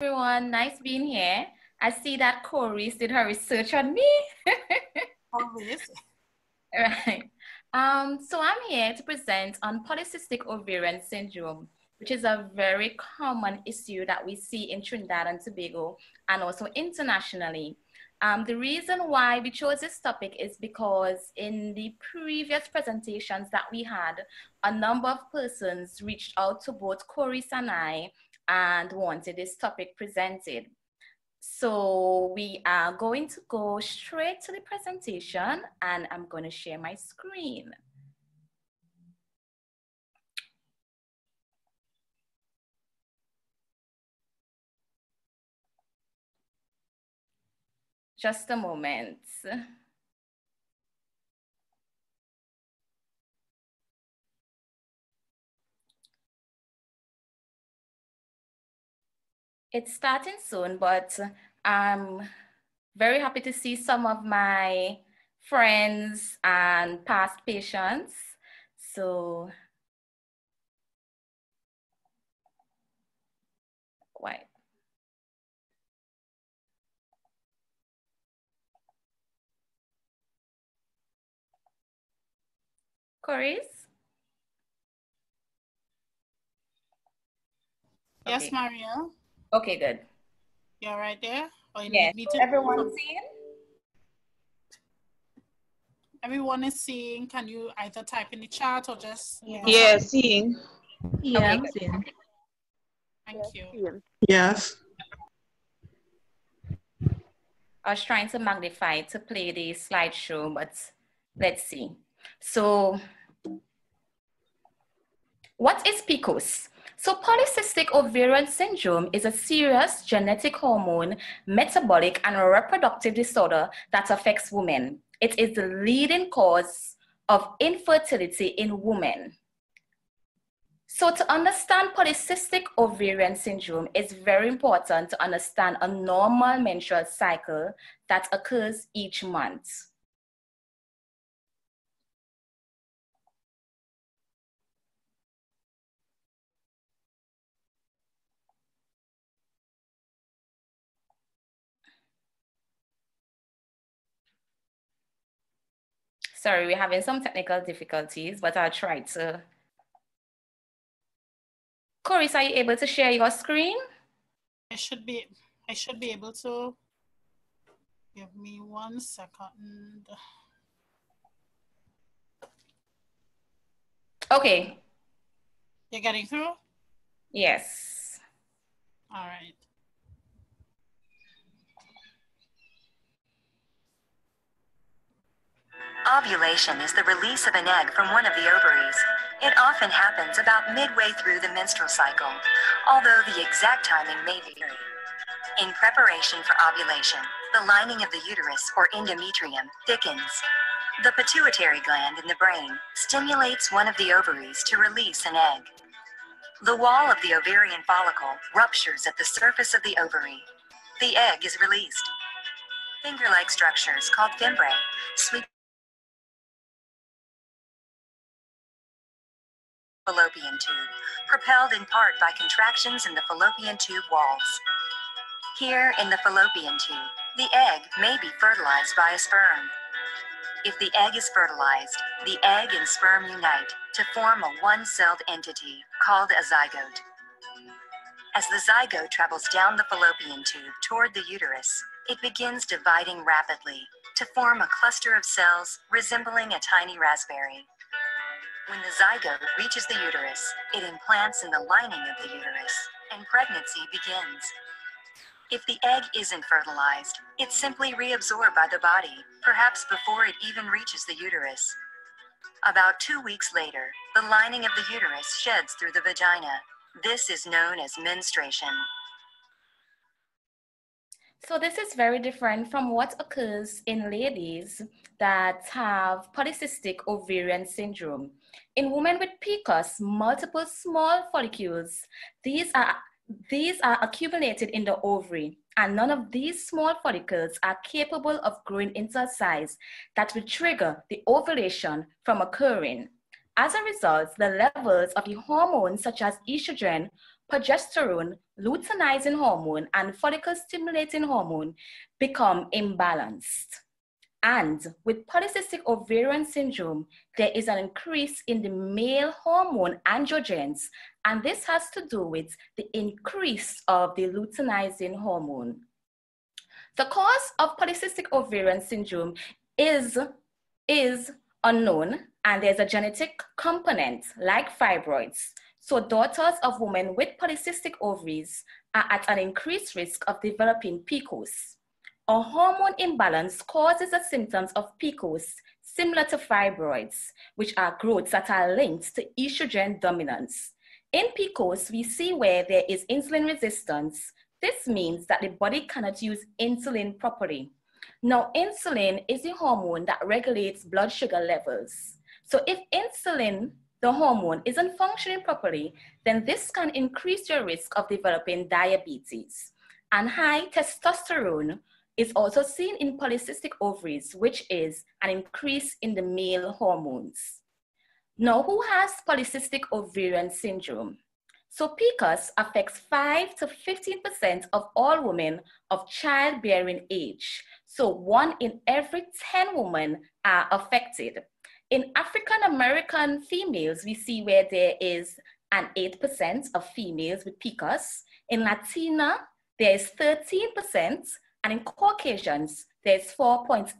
everyone. Nice being here. I see that Corey did her research on me. Always. right. Um, so I'm here to present on polycystic ovarian syndrome, which is a very common issue that we see in Trinidad and Tobago and also internationally. Um, the reason why we chose this topic is because in the previous presentations that we had, a number of persons reached out to both Corey and I and wanted this topic presented. So we are going to go straight to the presentation and I'm going to share my screen. Just a moment. It's starting soon, but I'm very happy to see some of my friends and past patients. So, why? Coris? Yes, Okay. Maria. Okay, good. You're right there? Or you Yes, need me to everyone seeing? everyone is seeing. Can you either type in the chat or just give us Yeah, seeing. Yeah, Okay, seeing. Thank you. Yes. I was trying to magnify to play the slideshow, but let's see. So, what is PCOS? So, polycystic ovarian syndrome is a serious genetic hormone, metabolic, and reproductive disorder that affects women. It is the leading cause of infertility in women. So to understand polycystic ovarian syndrome, it's very important to understand a normal menstrual cycle that occurs each month. Sorry, we're having some technical difficulties, but I'll try to. Chorus, are you able to share your screen? I should be I should be able to give me one second. Okay, You're getting through? yes. All right. Ovulation is the release of an egg from one of the ovaries. It often happens about midway through the menstrual cycle, although the exact timing may vary. In preparation for ovulation, the lining of the uterus or endometrium thickens. The pituitary gland in the brain stimulates one of the ovaries to release an egg. The wall of the ovarian follicle ruptures at the surface of the ovary. The egg is released. Finger-like structures called fimbriae sweep fallopian tube, propelled in part by contractions in the fallopian tube walls. Here in the fallopian tube, the egg may be fertilized by a sperm. If the egg is fertilized, the egg and sperm unite to form a one celled entity called a zygote. As the zygote travels down the fallopian tube toward the uterus, it begins dividing rapidly to form a cluster of cells resembling a tiny raspberry. When the zygote reaches the uterus, it implants in the lining of the uterus, and pregnancy begins. If the egg isn't fertilized, it's simply reabsorbed by the body, perhaps before it even reaches the uterus. About two weeks later, the lining of the uterus sheds through the vagina. This is known as menstruation. So this is very different from what occurs in ladies that have polycystic ovarian syndrome. In women with PCOS, multiple small follicles, these are these are accumulated in the ovary, and none of these small follicles are capable of growing into a size that will trigger the ovulation from occurring. As a result, the levels of the hormones such as estrogen, progesterone, luteinizing hormone and follicle stimulating hormone become imbalanced. And with polycystic ovarian syndrome, there is an increase in the male hormone androgens, and this has to do with the increase of the luteinizing hormone. The cause of polycystic ovarian syndrome is, is unknown, and there's a genetic component like fibroids. So daughters of women with polycystic ovaries are at an increased risk of developing PCOS. A hormone imbalance causes the symptoms of PCOS similar to fibroids, which are growths that are linked to estrogen dominance. In PCOS, we see where there is insulin resistance. This means that the body cannot use insulin properly. Now, insulin is a hormone that regulates blood sugar levels. So if insulin, the hormone, isn't functioning properly, then this can increase your risk of developing diabetes. And high testosterone is also seen in polycystic ovaries, which is an increase in the male hormones. Now, who has polycystic ovarian syndrome? So PCOS affects 5 to 15% of all women of childbearing age. So one in every 10 women are affected. In African American females, we see where there is an 8% of females with PCOS. In Latina, there is 13%, and in Caucasians, there's 4.8%.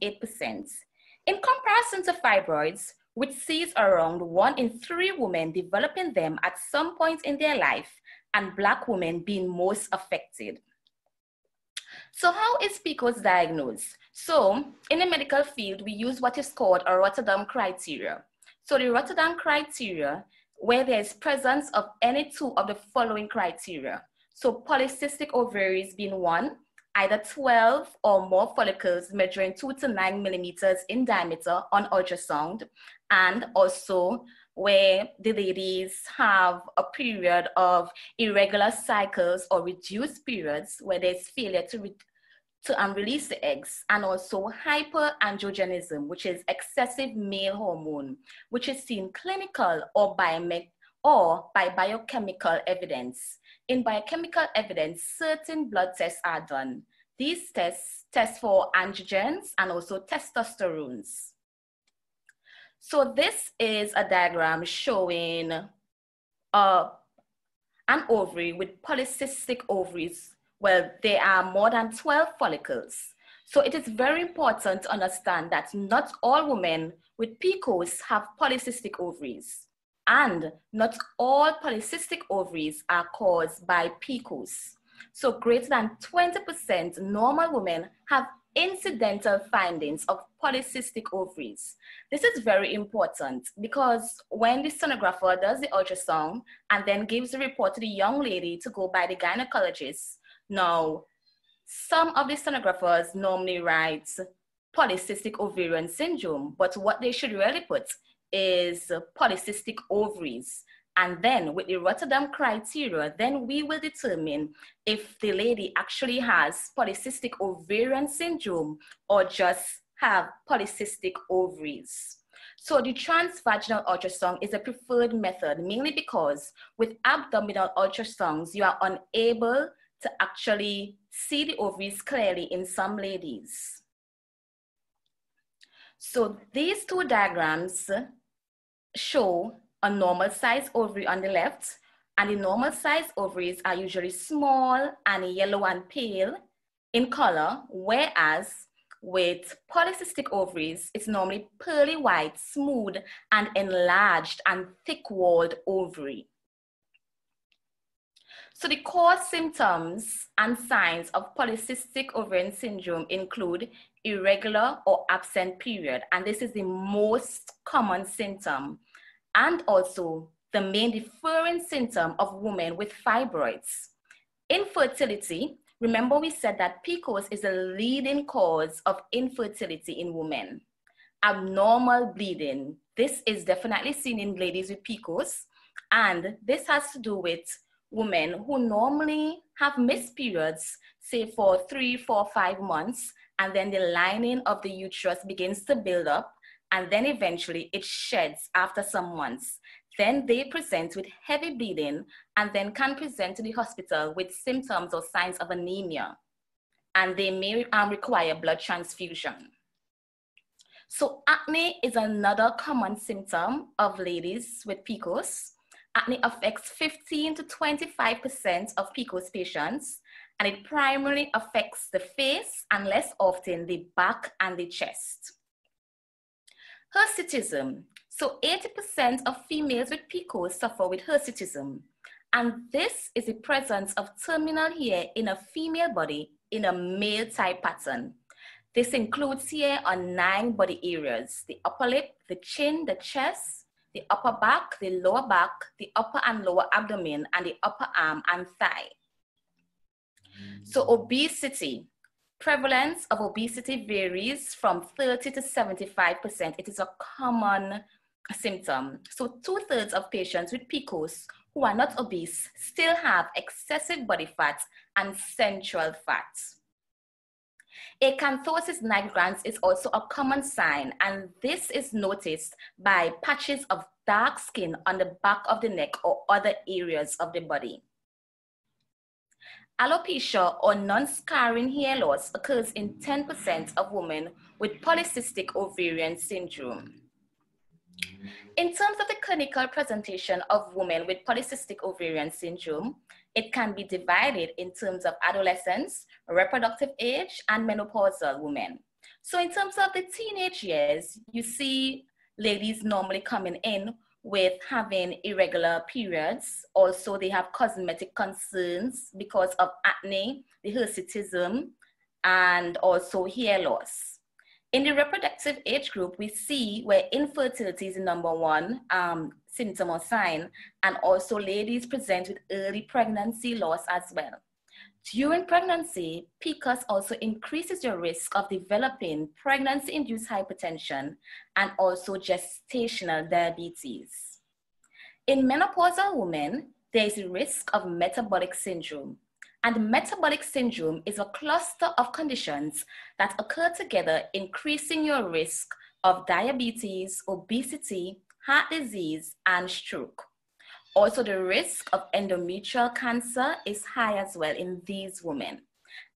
In comparison to fibroids, which sees around one in three women developing them at some point in their life, and Black women being most affected. So how is PCOS diagnosed? So in the medical field, we use what is called a Rotterdam criteria. So the Rotterdam criteria, where there is presence of any two of the following criteria. So polycystic ovaries being one, either 12 or more follicles measuring two to nine millimeters in diameter on ultrasound, and also where the ladies have a period of irregular cycles or reduced periods where there's failure to, re- to um, release the eggs, and also hyperandrogenism, which is excessive male hormone, which is seen clinical or biome- or by biochemical evidence. In biochemical evidence, certain blood tests are done. These tests test for androgens and also testosterones. So this is a diagram showing uh, an ovary with polycystic ovaries. Well, there are more than 12 follicles. So it is very important to understand that not all women with PCOS have polycystic ovaries. And not all polycystic ovaries are caused by PCOS. So greater than 20% normal women have incidental findings of polycystic ovaries. This is very important because when the sonographer does the ultrasound and then gives the report to the young lady to go by the gynecologist, now some of the sonographers normally write polycystic ovarian syndrome, but what they should really put is polycystic ovaries. And then with the Rotterdam criteria, then we will determine if the lady actually has polycystic ovarian syndrome or just have polycystic ovaries. So the transvaginal ultrasound is a preferred method, mainly because with abdominal ultrasounds, you are unable to actually see the ovaries clearly in some ladies. So these two diagrams show a normal size ovary on the left, and the normal size ovaries are usually small and yellow and pale in color, whereas with polycystic ovaries, it's normally pearly white, smooth, and enlarged and thick-walled ovary. So the core symptoms and signs of polycystic ovarian syndrome include irregular or absent period, and this is the most common symptom and also the main differing symptom of women with fibroids. Infertility, remember we said that PCOS is a leading cause of infertility in women. Abnormal bleeding, this is definitely seen in ladies with PCOS, and this has to do with women who normally have missed periods, say for three, four, five months, and then the lining of the uterus begins to build up and then eventually it sheds after some months. then they present with heavy bleeding and then can present to the hospital with symptoms or signs of anemia. And they may um, require blood transfusion. So acne is another common symptom of ladies with PCOS. Acne affects 15 to 25% of PCOS patients, and it primarily affects the face and less often the back and the chest. Hirsutism. So 80% of females with PCOS suffer with hirsutism. And this is the presence of terminal hair in a female body in a male type pattern. This includes hair on nine body areas, the upper lip, the chin, the chest, the upper back, the lower back, the upper and lower abdomen, and the upper arm and thigh. So obesity, prevalence of obesity varies from 30 to 75%. It is a common symptom. So two thirds of patients with PCOS who are not obese still have excessive body fat and central fat. Acanthosis nigricans is also a common sign, and this is noticed by patches of dark skin on the back of the neck or other areas of the body. Alopecia or non-scarring hair loss occurs in 10% of women with polycystic ovarian syndrome. In terms of the clinical presentation of women with polycystic ovarian syndrome, it can be divided in terms of adolescence, reproductive age, and menopausal women. So in terms of the teenage years, you see ladies normally coming in with having irregular periods. Also, they have cosmetic concerns because of acne, the hirsutism, and also hair loss. In the reproductive age group, we see where infertility is the number one um, symptom or sign, and also ladies present with early pregnancy loss as well. During pregnancy, PCOS also increases your risk of developing pregnancy-induced hypertension and also gestational diabetes. In menopausal women, there is a risk of metabolic syndrome. And metabolic syndrome is a cluster of conditions that occur together, increasing your risk of diabetes, obesity, heart disease, and stroke. Also, the risk of endometrial cancer is high as well in these women.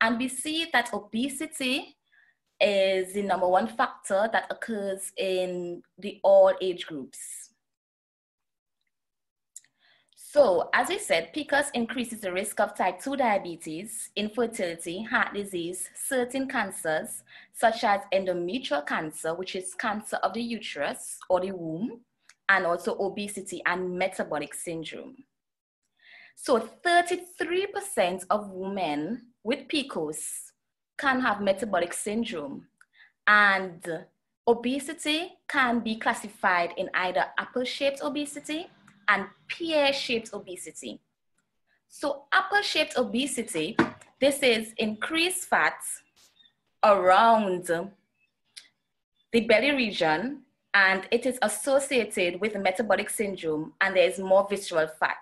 And we see that obesity is the number one factor that occurs in the all age groups. So, as we said, PCOS increases the risk of type 2 diabetes, infertility, heart disease, certain cancers, such as endometrial cancer, which is cancer of the uterus or the womb, and also obesity and metabolic syndrome. So 33% of women with PCOS can have metabolic syndrome and obesity can be classified in either apple-shaped obesity and pear-shaped obesity. So apple-shaped obesity, this is increased fat around the belly region and it is associated with metabolic syndrome and there's more visceral fat.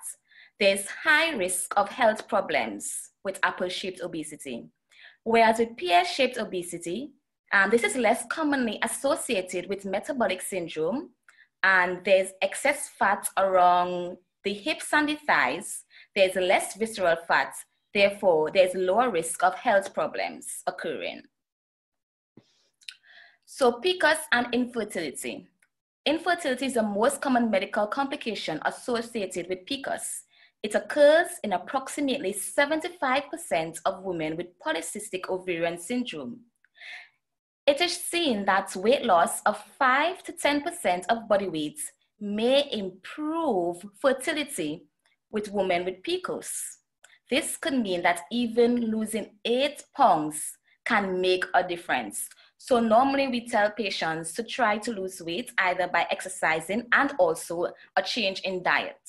There's high risk of health problems with apple-shaped obesity. Whereas with pear-shaped obesity, um, this is less commonly associated with metabolic syndrome and there's excess fat around the hips and the thighs. There's less visceral fat. Therefore, there's lower risk of health problems occurring. So PCOS and infertility. Infertility is the most common medical complication associated with PCOS. It occurs in approximately 75% of women with polycystic ovarian syndrome. It is seen that weight loss of 5 to 10% of body weight may improve fertility with women with PCOS. This could mean that even losing 8 pounds can make a difference. So normally we tell patients to try to lose weight either by exercising and also a change in diet.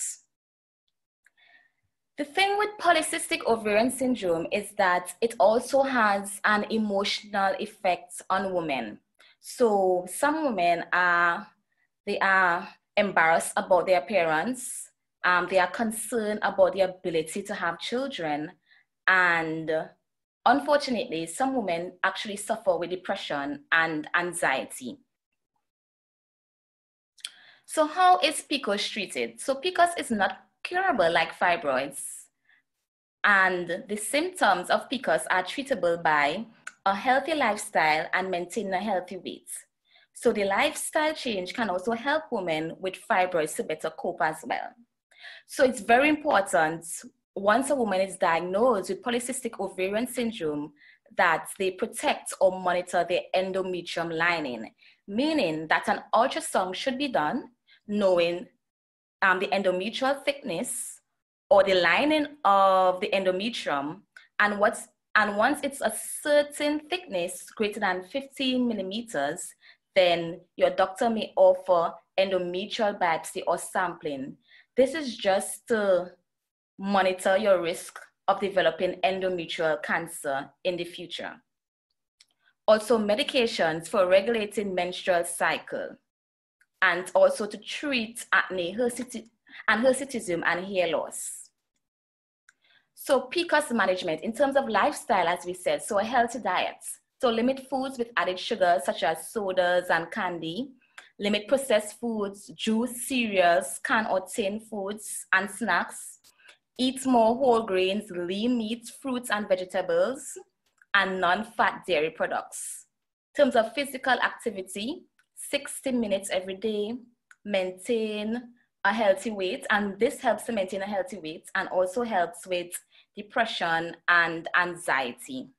The thing with polycystic ovarian syndrome is that it also has an emotional effect on women. So some women are, they are embarrassed about their appearance. Um, they are concerned about the ability to have children and Unfortunately, some women actually suffer with depression and anxiety. So how is PCOS treated? So PCOS is not curable like fibroids. And the symptoms of PCOS are treatable by a healthy lifestyle and maintaining a healthy weight. So the lifestyle change can also help women with fibroids to better cope as well. So it's very important once a woman is diagnosed with polycystic ovarian syndrome that they protect or monitor their endometrium lining, meaning that an ultrasound should be done knowing um, the endometrial thickness or the lining of the endometrium and what's and once it's a certain thickness greater than 15 millimeters then your doctor may offer endometrial biopsy or sampling. This is just to monitor your risk of developing endometrial cancer in the future also medications for regulating menstrual cycle and also to treat acne and hirsutism and hair loss so PCOS management in terms of lifestyle, as we said, so a healthy diet. So limit foods with added sugars such as sodas and candy. Limit processed foods, juice, cereals, canned or tin foods and snacks. Eat more whole grains, lean meats, fruits and vegetables, and non-fat dairy products. In terms of physical activity, 60 minutes every day, maintain a healthy weight, and this helps to maintain a healthy weight and also helps with depression, and anxiety.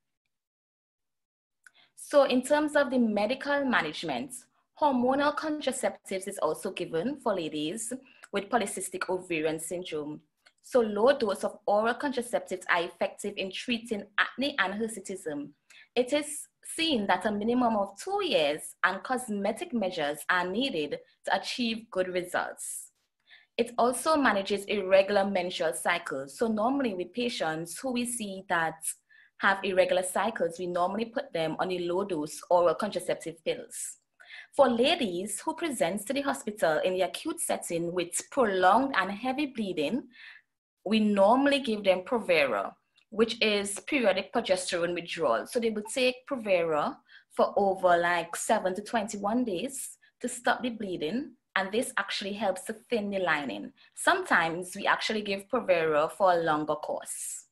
So in terms of the medical management, hormonal contraceptives is also given for ladies with polycystic ovarian syndrome. So low dose of oral contraceptives are effective in treating acne and hirsutism. It is seen that a minimum of two years and cosmetic measures are needed to achieve good results. It also manages irregular menstrual cycles. So normally with patients who we see that have irregular cycles, we normally put them on a low dose oral contraceptive pills. For ladies who presents to the hospital in the acute setting with prolonged and heavy bleeding, we normally give them Provera, which is periodic progesterone withdrawal. So they would take Provera for over like seven to 21 days to stop the bleeding and this actually helps to thin the lining. Sometimes we actually give Provera for a longer course.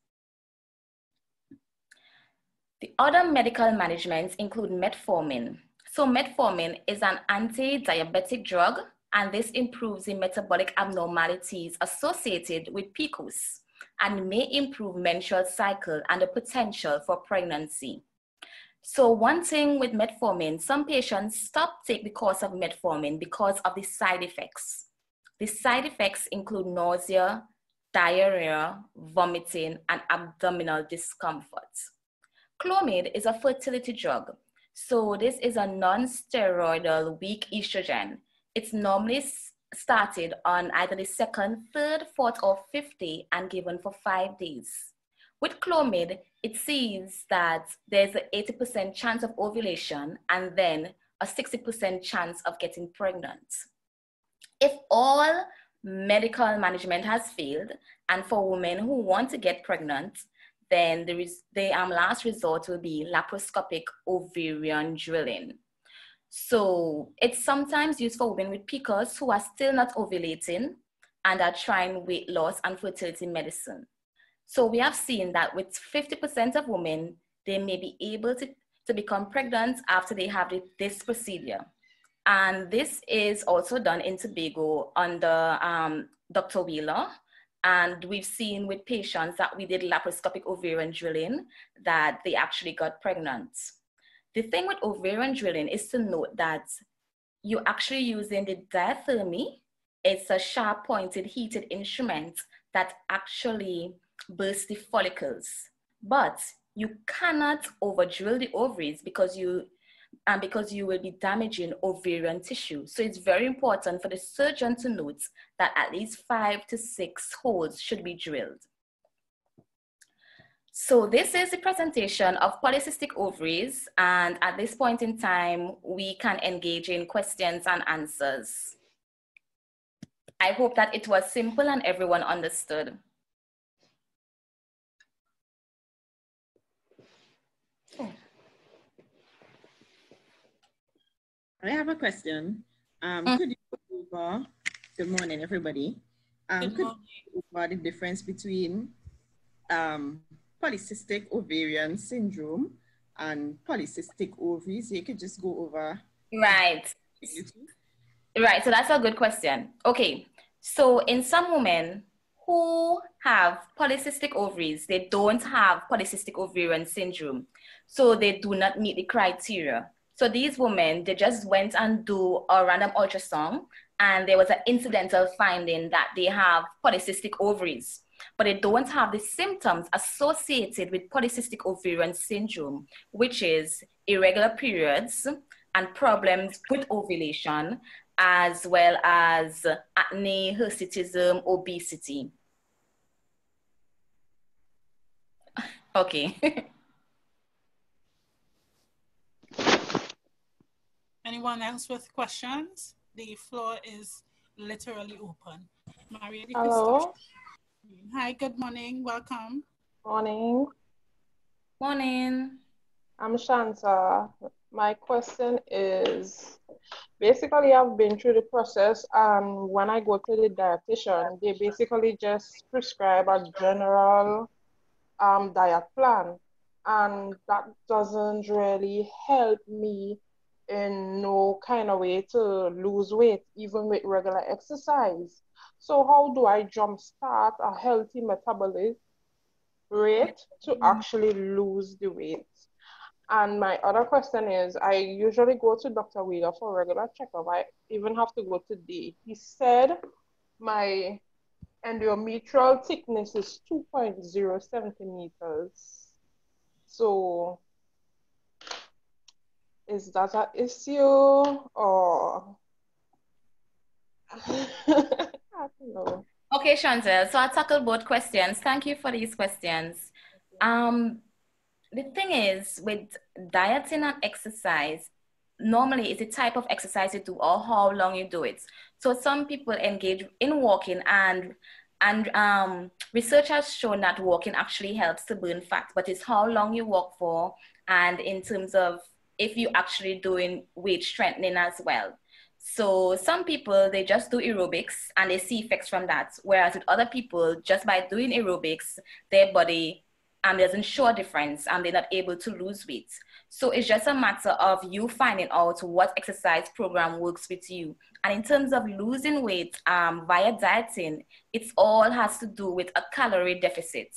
The other medical managements include metformin. So metformin is an anti-diabetic drug and this improves the metabolic abnormalities associated with PCOS and may improve menstrual cycle and the potential for pregnancy. So one thing with metformin, some patients stop take the course of metformin because of the side effects. The side effects include nausea, diarrhea, vomiting, and abdominal discomfort. Clomid is a fertility drug. So this is a non-steroidal weak estrogen. It's normally started on either the second, third, fourth, or fifth day and given for five days. With Clomid, it sees that there's an 80% chance of ovulation and then a 60% chance of getting pregnant. If all medical management has failed, and for women who want to get pregnant, then there is, the um, last resort will be laparoscopic ovarian drilling. So it's sometimes used for women with PCOS who are still not ovulating and are trying weight loss and fertility medicine. So we have seen that with 50% of women, they may be able to, to become pregnant after they have this procedure. And this is also done in Tobago under um, Dr. Wheeler. And we've seen with patients that we did laparoscopic ovarian drilling that they actually got pregnant. The thing with ovarian drilling is to note that you're actually using the diathermy. It's a sharp pointed heated instrument that actually bursts the follicles. But you cannot overdrill the ovaries because you and because you will be damaging ovarian tissue. So it's very important for the surgeon to note that at least five to six holes should be drilled. So this is the presentation of polycystic ovaries. And at this point in time, we can engage in questions and answers. I hope that it was simple and everyone understood. I have a question. Um, mm. Could you over, good morning, everybody. Um, Good could morning. you go over the difference between um, polycystic ovarian syndrome and polycystic ovaries? You could just go over. Right. Right. So that's a good question. Okay. So in some women who have polycystic ovaries, they don't have polycystic ovarian syndrome. So they do not meet the criteria. So these women, they just went and do a random ultrasound and there was an incidental finding that they have polycystic ovaries, but they don't have the symptoms associated with polycystic ovarian syndrome, which is irregular periods and problems with ovulation, as well as acne, hirsutism, obesity. Okay. Anyone else with questions? The floor is literally open. Maria, Hello, start. Hi, good morning. Welcome. morning. Morning. I'm Shanta. My question is basically, I've been through the process, and when I go to the dietitian, they basically just prescribe a general um, diet plan, and that doesn't really help me in no kind of way to lose weight, even with regular exercise. So, how do I jumpstart a healthy metabolic rate to mm. actually lose the weight? And my other question is, I usually go to Dr. Wheeler for regular checkup. I even have to go today. He said my endometrial thickness is 2.0 centimeters. So is that an issue or I don't know. Okay, Chantel. So I'll tackle both questions. Thank you for these questions. Um, the thing is, with dieting and exercise, normally it's the type of exercise you do or how long you do it. So some people engage in walking and and um, research has shown that walking actually helps to burn fat, but it's how long you walk for and in terms of if you're actually doing weight strengthening as well. So some people they just do aerobics and they see effects from that, whereas with other people, just by doing aerobics, their body um, doesn't show a difference and they're not able to lose weight. So it's just a matter of you finding out what exercise program works with you. And in terms of losing weight um, via dieting, it all has to do with a calorie deficit.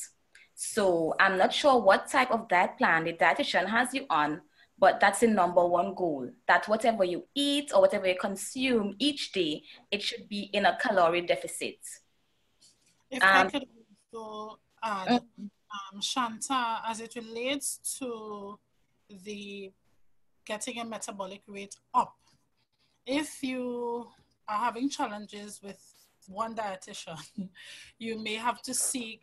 So I'm not sure what type of diet plan the dietitian has you on, but that's the number one goal that whatever you eat or whatever you consume each day, it should be in a calorie deficit. If I Um, could also add, um, Shanta, as it relates to the getting a metabolic rate up, if you are having challenges with one dietitian, you may have to seek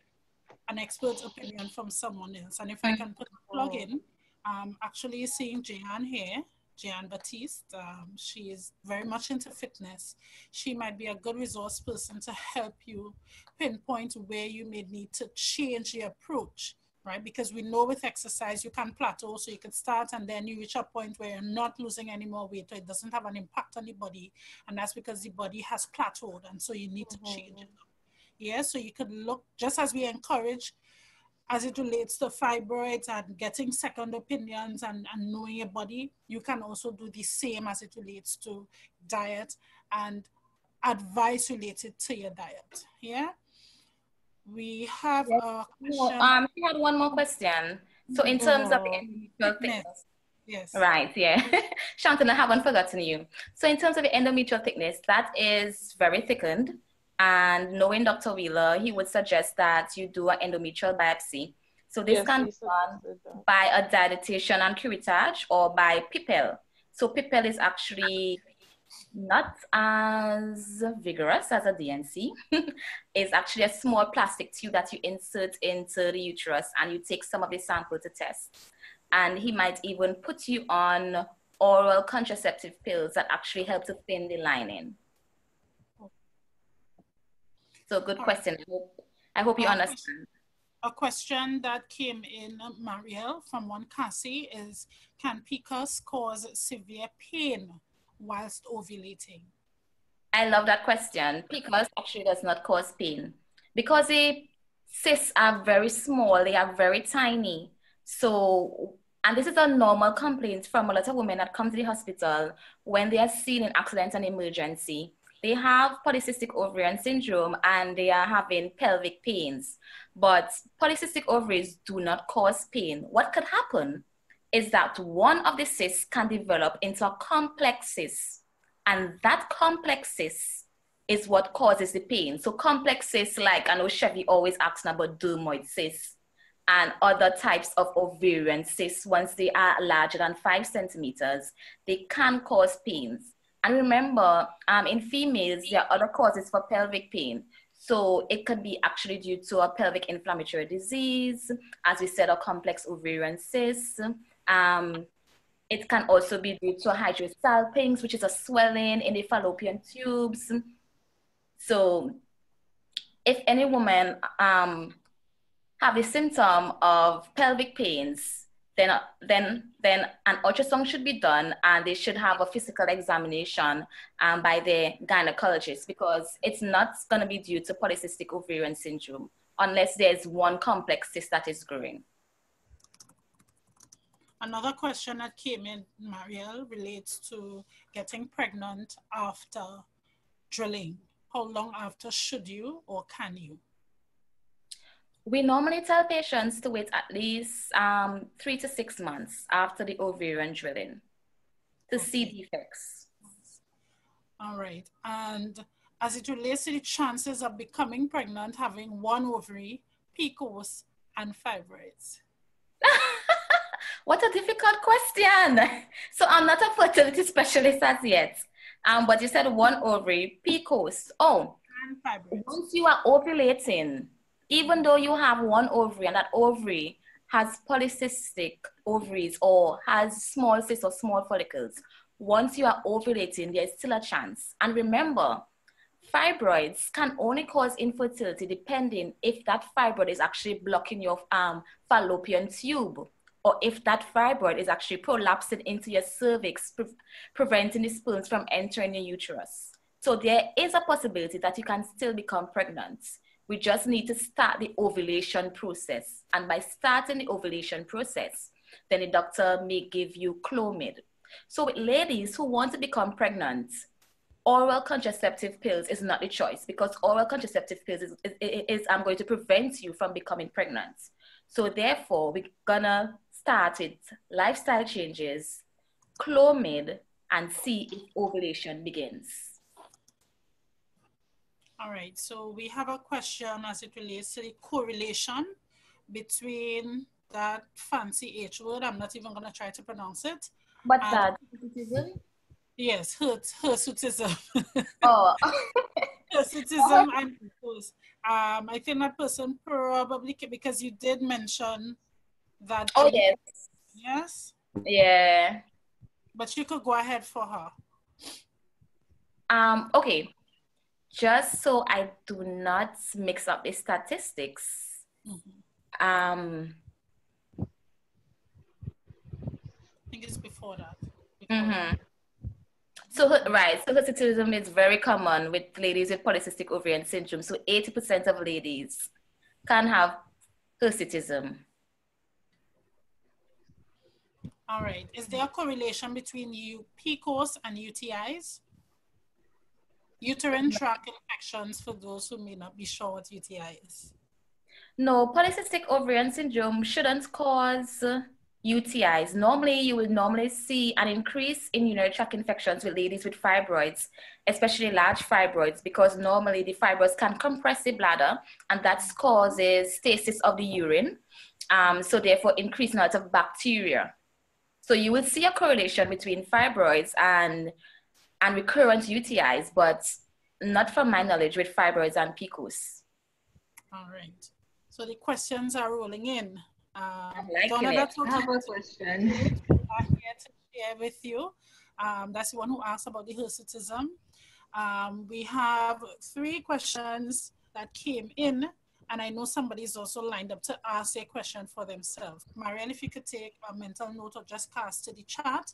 an expert opinion from someone else. And if I can put a plug in, um, actually seeing Jeanne here, Jeanne Baptiste, um, she is very much into fitness. She might be a good resource person to help you pinpoint where you may need to change your approach, right? Because we know with exercise you can plateau, so you can start and then you reach a point where you're not losing any more weight, or it doesn't have an impact on the body, and that's because the body has plateaued, and so you need to change it. Yeah, so you could look just as we encourage as it relates to fibroids and getting second opinions and, and knowing your body, you can also do the same as it relates to diet and advice related to your diet. Yeah. We have a question. Um, she had one more question. So in terms of Oh, endometrial fitness. thickness, Yes. right, yeah. Shantan, I haven't forgotten you. So in terms of the endometrial thickness, that is very thickened. And knowing Dr. Wheeler, he would suggest that you do an endometrial biopsy. So this Yes, can be done by a dilatation and curettage or by Pipelle. So Pipelle is actually not as vigorous as a D&C. it's actually a small plastic tube that you insert into the uterus and you take some of the sample to test. And he might even put you on oral contraceptive pills that actually help to thin the lining. So good All right. question. I hope, I hope you Uh, understand. A question that came in, uh, Marielle, from one Cassie is, can PCOS cause severe pain whilst ovulating? I love that question. PCOS actually does not cause pain because the cysts are very small, they are very tiny. So, and this is a normal complaint from a lot of women that come to the hospital when they are seen in accident and emergency. They have polycystic ovarian syndrome and they are having pelvic pains. But polycystic ovaries do not cause pain. What could happen is that one of the cysts can develop into a complex cyst. And that complex cyst is what causes the pain. So complex cysts, like I know Chevy always asks about dermoid cysts and other types of ovarian cysts, once they are larger than five centimeters, they can cause pains. And remember, um, in females, there are other causes for pelvic pain. So it could be actually due to a pelvic inflammatory disease, as we said, a complex ovarian cyst. Um, it can also be due to hydrosalpinx, which is a swelling in the fallopian tubes. So if any woman um, have a symptom of pelvic pains, then, then, then an ultrasound should be done and they should have a physical examination um, by the gynecologist because it's not going to be due to polycystic ovarian syndrome unless there's one complex cyst that is growing. Another question that came in, Marielle, relates to getting pregnant after drilling. How long after should you or can you? We normally tell patients to wait at least um, three to six months after the ovarian drilling to okay. see defects. All right. And as it relates to the chances of becoming pregnant, having one ovary, PCOS, and fibroids. what a difficult question. So I'm not a fertility specialist as yet. Um, but you said one ovary, PCOS. Oh, once you are ovulating, even though you have one ovary and that ovary has polycystic ovaries or has small cysts or small follicles, once you are ovulating, there's still a chance. And remember, fibroids can only cause infertility depending if that fibroid is actually blocking your um, fallopian tube or if that fibroid is actually prolapsing into your cervix, pre preventing the sperms from entering your uterus. So there is a possibility that you can still become pregnant. We just need to start the ovulation process. And by starting the ovulation process, then the doctor may give you Clomid. So with ladies who want to become pregnant, oral contraceptive pills is not the choice because oral contraceptive pills is, is, is, I'm um, going to prevent you from becoming pregnant. So therefore, we're gonna start it, lifestyle changes, Clomid, and see if ovulation begins. All right, so we have a question as it relates to the correlation between that fancy H word. I'm not even going to try to pronounce it. What's that? Yes, hirsutism. Oh. hirsutism and um, I think that person probably because you did mention that. Oh yes. Yes. Yeah. But you could go ahead for her. Um. Okay just so I do not mix up the statistics, mm-hmm. um, I think it's before that. Before mm-hmm. that. So, right, so hirsutism is very common with ladies with polycystic ovarian syndrome. So, 80% of ladies can have hirsutism. All right. Is there a correlation between you PCOS and UTIs? Uterine tract infections for those who may not be sure what UTI is. No, polycystic ovarian syndrome shouldn't cause UTIs. Normally, you will normally see an increase in urinary tract infections with ladies with fibroids, especially large fibroids, because normally the fibroids can compress the bladder and that causes stasis of the urine. Um, so therefore, increased amount of bacteria. So you will see a correlation between fibroids and and recurrent UTIs, but not from my knowledge with fibroids and PCOS. All right. So the questions are rolling in. Um, Donna, that's I have a question. I'm here to share with you. Um, that's the one who asked about the hirsutism. Um, we have three questions that came in, And I know somebody's also lined up to ask a question for themselves. Marielle, if you could take a mental note or just cast to the chat.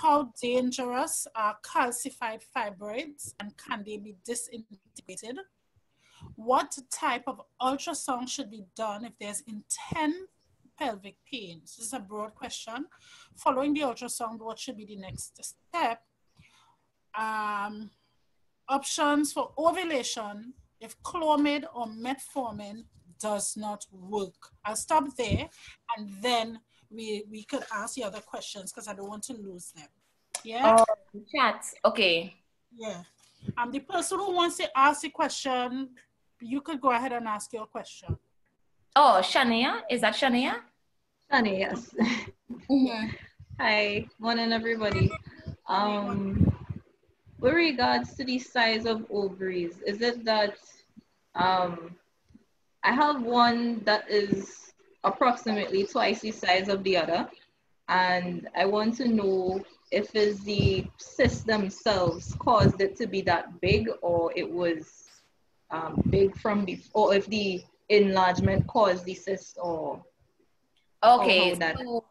How dangerous are calcified fibroids and can they be disintegrated? What type of ultrasound should be done if there's intense pelvic pain? This is a broad question. Following the ultrasound, what should be the next step? Um, options for ovulation if Clomid or metformin does not work. I'll stop there and then we, we could ask the other questions because I don't want to lose them. Yeah? Oh, chat. Okay. Yeah. Um, the person who wants to ask a question, you could go ahead and ask your question. Oh, Shania? Is that Shania? Shania, yes. Mm-hmm. Hi, morning everybody. Um, with regards to the size of ovaries, is it that um, I have one that is approximately twice the size of the other, and I want to know if it's the cysts themselves caused it to be that big, or it was um, big from before, or if the enlargement caused the cyst, or okay. Or that... so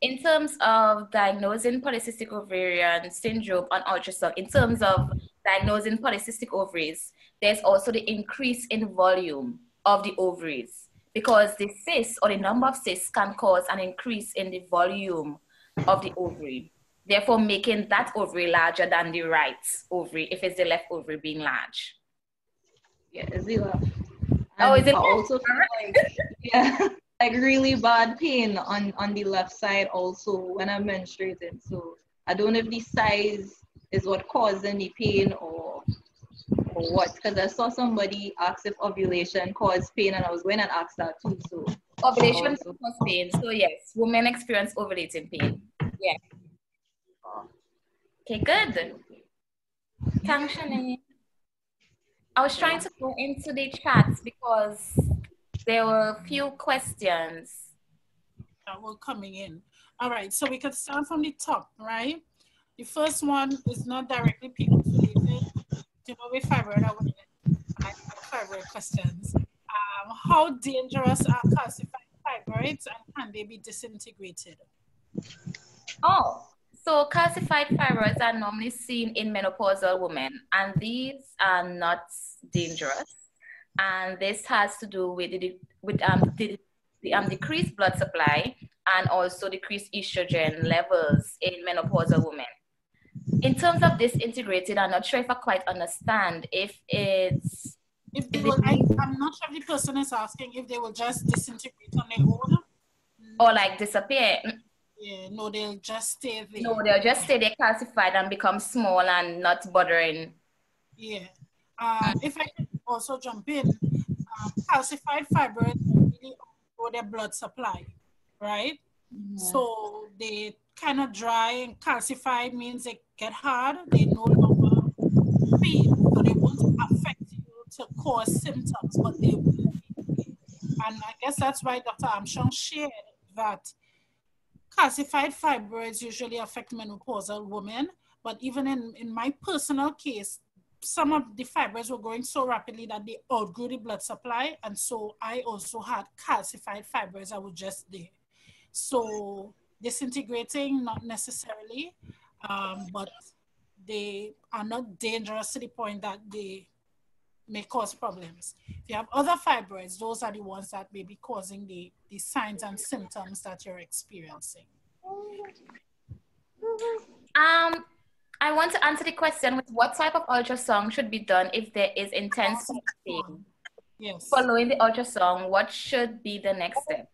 in terms of diagnosing polycystic ovarian syndrome on ultrasound, in terms of diagnosing polycystic ovaries, there's also the increase in volume of the ovaries because the cysts or the number of cysts can cause an increase in the volume of the ovary, therefore making that ovary larger than the right ovary if it's the left ovary being large. Yeah, the left. oh, is it? Also, like, yeah, like really bad pain on on the left side also when I'm menstruating. So I don't know if the size is what causing the pain or what? Because I saw somebody ask if ovulation caused pain, and I was going and ask that too. So ovulation also. causes pain. So yes, women experience ovulating pain. Yeah. Okay, good. Thanks, Shanae. I was trying to go into the chat because there were a few questions that were coming in. All right, so we could start from the top, right? The first one is not directly people related. You know, with fibroid, would fibroid questions. Um, how dangerous are calcified fibroids and can they be disintegrated? Oh, so calcified fibroids are normally seen in menopausal women, and these are not dangerous. And this has to do with the, with um, the, the um, decreased blood supply and also decreased estrogen levels in menopausal women in terms of this integrated, I'm not sure if I quite understand if it's. If they will, I, I'm not sure if the person is asking if they will just disintegrate on their own. Or like disappear. Yeah, no, they'll just stay there. No, they'll just stay there calcified and become small and not bothering. Yeah. Uh, if I could also jump in, um, calcified fibroids really over their blood supply, right? Yeah. So they kind of dry and calcified means they get hard, they no longer feel, so they won't affect you to cause symptoms, but they will. And I guess that's why Dr. Armstrong shared that calcified fibroids usually affect menopausal women, but even in, in my personal case, some of the fibroids were growing so rapidly that they outgrew the blood supply. And so I also had calcified fibroids I was just there. So disintegrating, not necessarily, um, but they are not dangerous to the point that they may cause problems. If you have other fibroids, those are the ones that may be causing the, the signs and symptoms that you're experiencing. Um, I want to answer the question with what type of ultrasound should be done if there is intense pain? Yes. Following the ultrasound, what should be the next step?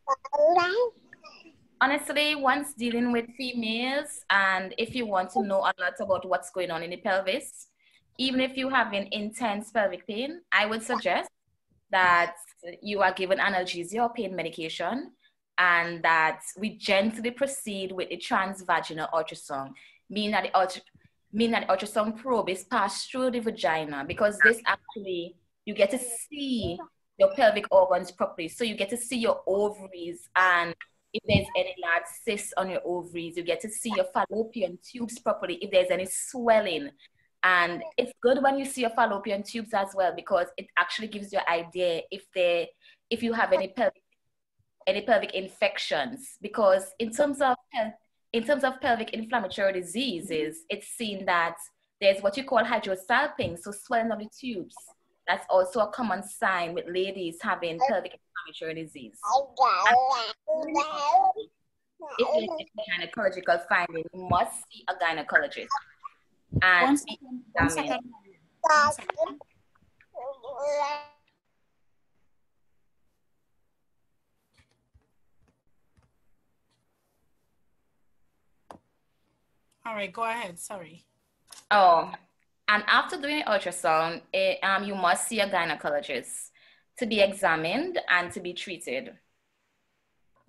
Honestly, once dealing with females, and if you want to know a lot about what's going on in the pelvis, even if you have an intense pelvic pain, I would suggest that you are given analgesia or pain medication and that we gently proceed with a transvaginal ultrasound, meaning that the, that the ultrasound probe is passed through the vagina because this actually, you get to see your pelvic organs properly. So you get to see your ovaries and if there's any large cysts on your ovaries, you get to see your fallopian tubes properly, if there's any swelling. And it's good when you see your fallopian tubes as well because it actually gives you an idea if there if you have any pelvic, any pelvic infections, because in terms of in terms of pelvic inflammatory diseases, it's seen that there's what you call hydrosalpinx, so swelling of the tubes. That's also a common sign with ladies having pelvic inflammatory disease. If you have a gynecological finding, you must see a gynecologist. And one second, one second. One second. All right, go ahead. Sorry. Oh, and after doing ultrasound, it, um, you must see a gynecologist to be examined and to be treated.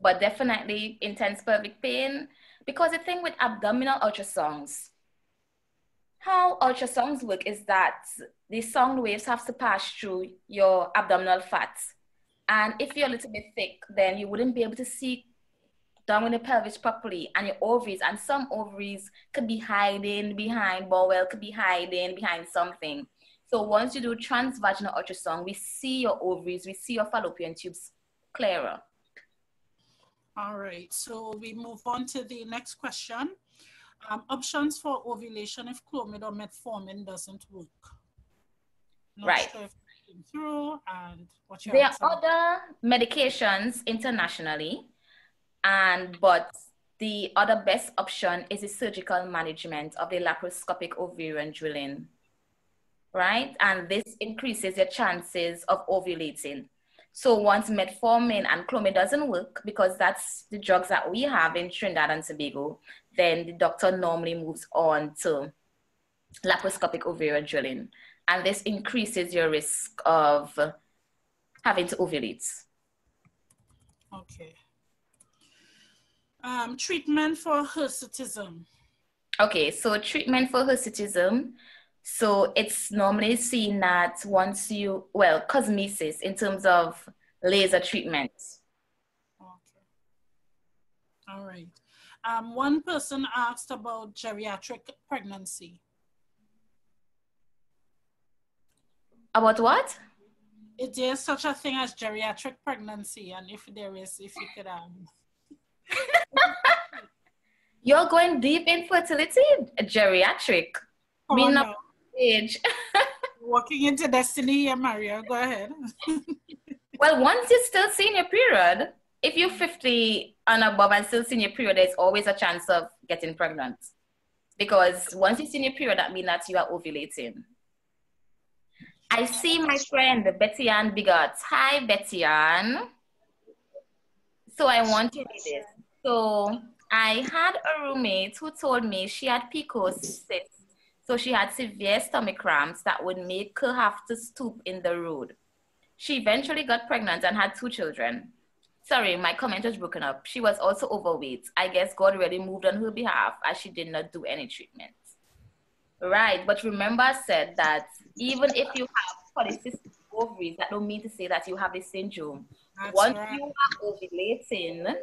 But definitely intense pelvic pain, because the thing with abdominal ultrasounds, how ultrasounds work is that the sound waves have to pass through your abdominal fat. And if you're a little bit thick, then you wouldn't be able to see down in the pelvis properly and your ovaries and some ovaries could be hiding behind bowel could be hiding behind something. So once you do transvaginal ultrasound we see your ovaries we see your fallopian tubes clearer. All right so we move on to the next question. Um, options for ovulation if clomid or metformin doesn't work. Not right. sure through and what there are other medications internationally and but the other best option is the surgical management of the laparoscopic ovarian drilling, right? And this increases your chances of ovulating. So once metformin and clomid doesn't work, because that's the drugs that we have in Trinidad and Tobago, then the doctor normally moves on to laparoscopic ovarian drilling. And this increases your risk of having to ovulate. Okay. Um, treatment for hirsutism. Okay, so treatment for hirsutism. So it's normally seen that once you, well, cosmesis in terms of laser treatment. Okay. All right. Um, one person asked about geriatric pregnancy. About what? Is there such a thing as geriatric pregnancy? And if there is, if you could um, You're going deep in fertility, geriatric. Oh, Being no. age. Walking into destiny, yeah, Maria. Go ahead. well, once you're still seeing your period, if you're 50 and above and still seeing your period, there's always a chance of getting pregnant. Because once you see your period, that means that you are ovulating. I see my friend Betty Ann Bigot. Hi, Betty Ann. So I want to do this. So I had a roommate who told me she had PCOS. So she had severe stomach cramps that would make her have to stoop in the road. She eventually got pregnant and had two children. Sorry, my comment was broken up. She was also overweight. I guess God really moved on her behalf as she did not do any treatment. Right, but remember I said that even if you have polycystic ovaries, that don't mean to say that you have a syndrome. That's Once right. you are ovulating,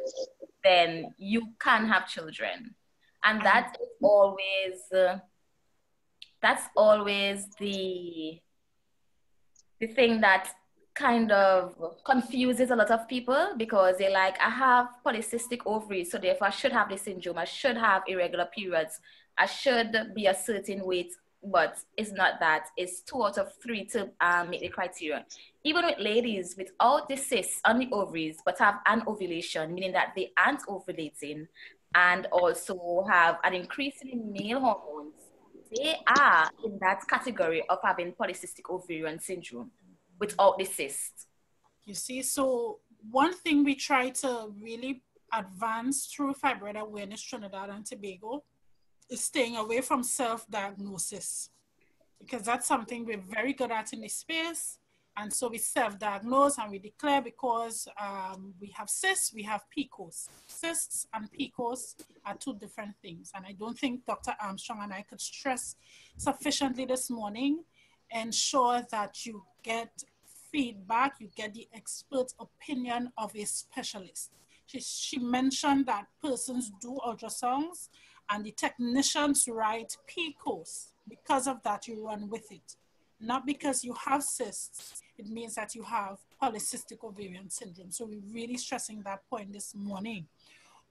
then you can have children. And that is always uh, that's always the the thing that kind of confuses a lot of people because they're like, I have polycystic ovaries, so therefore I should have this syndrome. I should have irregular periods. I should be a certain weight but it's not that. It's two out of three to um, meet the criteria. Even with ladies without the cysts on the ovaries, but have anovulation, meaning that they aren't ovulating, and also have an increase in male hormones, they are in that category of having polycystic ovarian syndrome without the cyst. You see, so one thing we try to really advance through fibroid awareness Trinidad and Tobago is staying away from self-diagnosis because that's something we're very good at in this space. And so we self-diagnose and we declare because um, we have cysts, we have PCOS. Cysts and PCOS are two different things. And I don't think Dr. Armstrong and I could stress sufficiently this morning, ensure that you get feedback, you get the expert opinion of a specialist. She, she mentioned that persons do ultrasounds and the technicians write PCOS. Because of that, you run with it. Not because you have cysts, it means that you have polycystic ovarian syndrome. So we're really stressing that point this morning.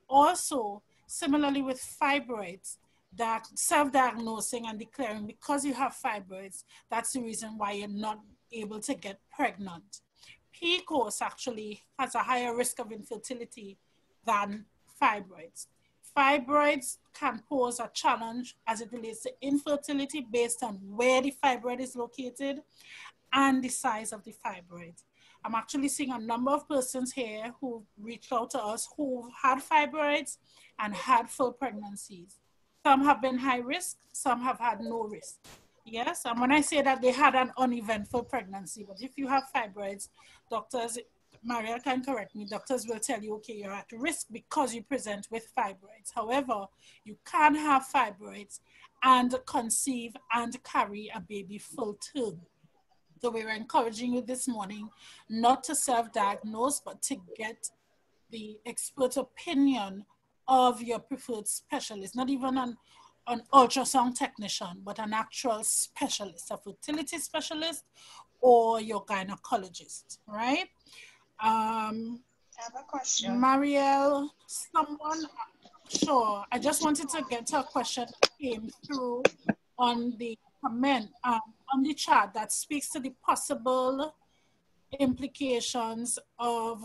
Also, similarly with fibroids, that self-diagnosing and declaring because you have fibroids, that's the reason why you're not able to get pregnant. PCOS actually has a higher risk of infertility than fibroids. Fibroids can pose a challenge as it relates to infertility based on where the fibroid is located and the size of the fibroid. I'm actually seeing a number of persons here who reached out to us who've had fibroids and had full pregnancies. Some have been high risk, some have had no risk. Yes, and when I say that they had an uneventful pregnancy, but if you have fibroids, doctors, Maria can correct me, doctors will tell you, okay, you're at risk because you present with fibroids. However, you can have fibroids and conceive and carry a baby full term. So we were encouraging you this morning not to self-diagnose, but to get the expert opinion of your preferred specialist, not even an, an ultrasound technician, but an actual specialist, a fertility specialist or your gynecologist, right? Um, I have a question. Marielle, someone, sure. I just wanted to get to a question came through on the comment um, on the chat that speaks to the possible implications of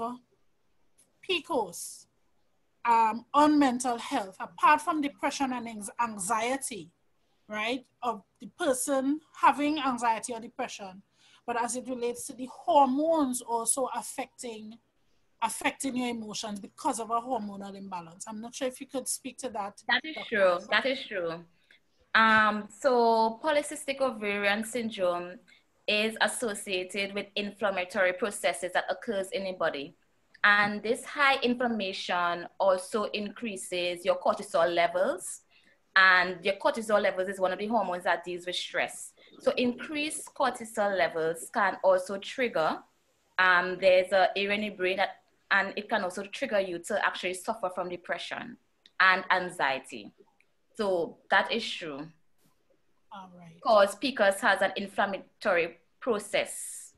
PCOS um, on mental health, apart from depression and anxiety, right, of the person having anxiety or depression, but as it relates to the hormones also affecting affecting your emotions because of a hormonal imbalance. I'm not sure if you could speak to that. That is true. That is true. Um, so polycystic ovarian syndrome is associated with inflammatory processes that occurs in the body. And this high inflammation also increases your cortisol levels. And your cortisol levels is one of the hormones that deals with stress. So increased cortisol levels can also trigger, um, there's a area in the brain that, and it can also trigger you to actually suffer from depression and anxiety. So that is true. All right. Because PCOS has an inflammatory process.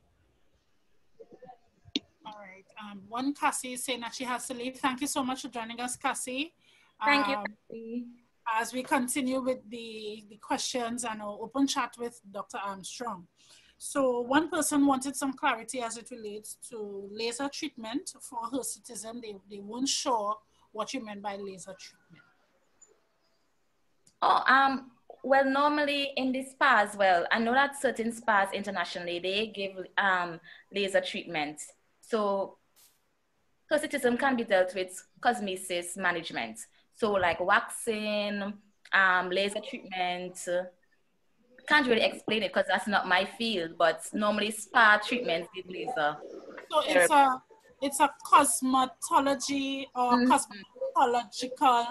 All right. Um, one Cassie is saying that she has to leave. Thank you so much for joining us, Cassie. Thank um, you, Cassie. As we continue with the, the questions and our open chat with Dr. Armstrong. So one person wanted some clarity as it relates to laser treatment for hirsutism. They, they weren't sure what you meant by laser treatment. Oh, um, well, normally in the spas, well, I know that certain spas internationally, they give um, laser treatment. So hirsutism can be dealt with cosmesis management. So like waxing, um, laser treatment, can't really explain it because that's not my field, but normally spa treatments with laser. So it's a, it's a cosmetology or mm -hmm. cosmetological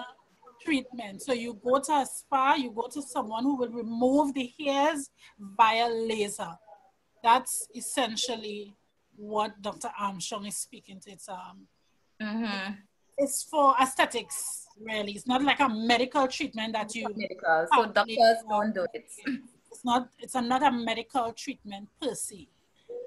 treatment. So you go to a spa, you go to someone who will remove the hairs via laser. That's essentially what Dr. Armstrong is speaking to. It's um, mm-hmm. it's for aesthetics, really. It's not like a medical treatment that you medical. So doctors don't do it. It's not. It's not a medical treatment per se,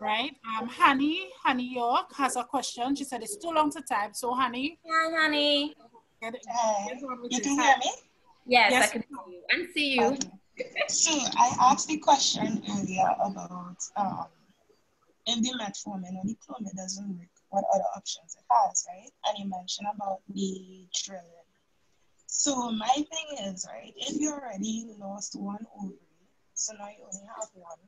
right? Um, Honey, Honey York has a question. She said it's too long to type. So, Honey. Hi, Honey. Hi. You can hear me? Yes, yes, I can hear you and see you. Okay. So I asked the question earlier about um, if the metformin or the clomid doesn't work, what other options it has, right? And you mentioned about the drilling. So my thing is, right, if you already lost one ovary, so now you only have one,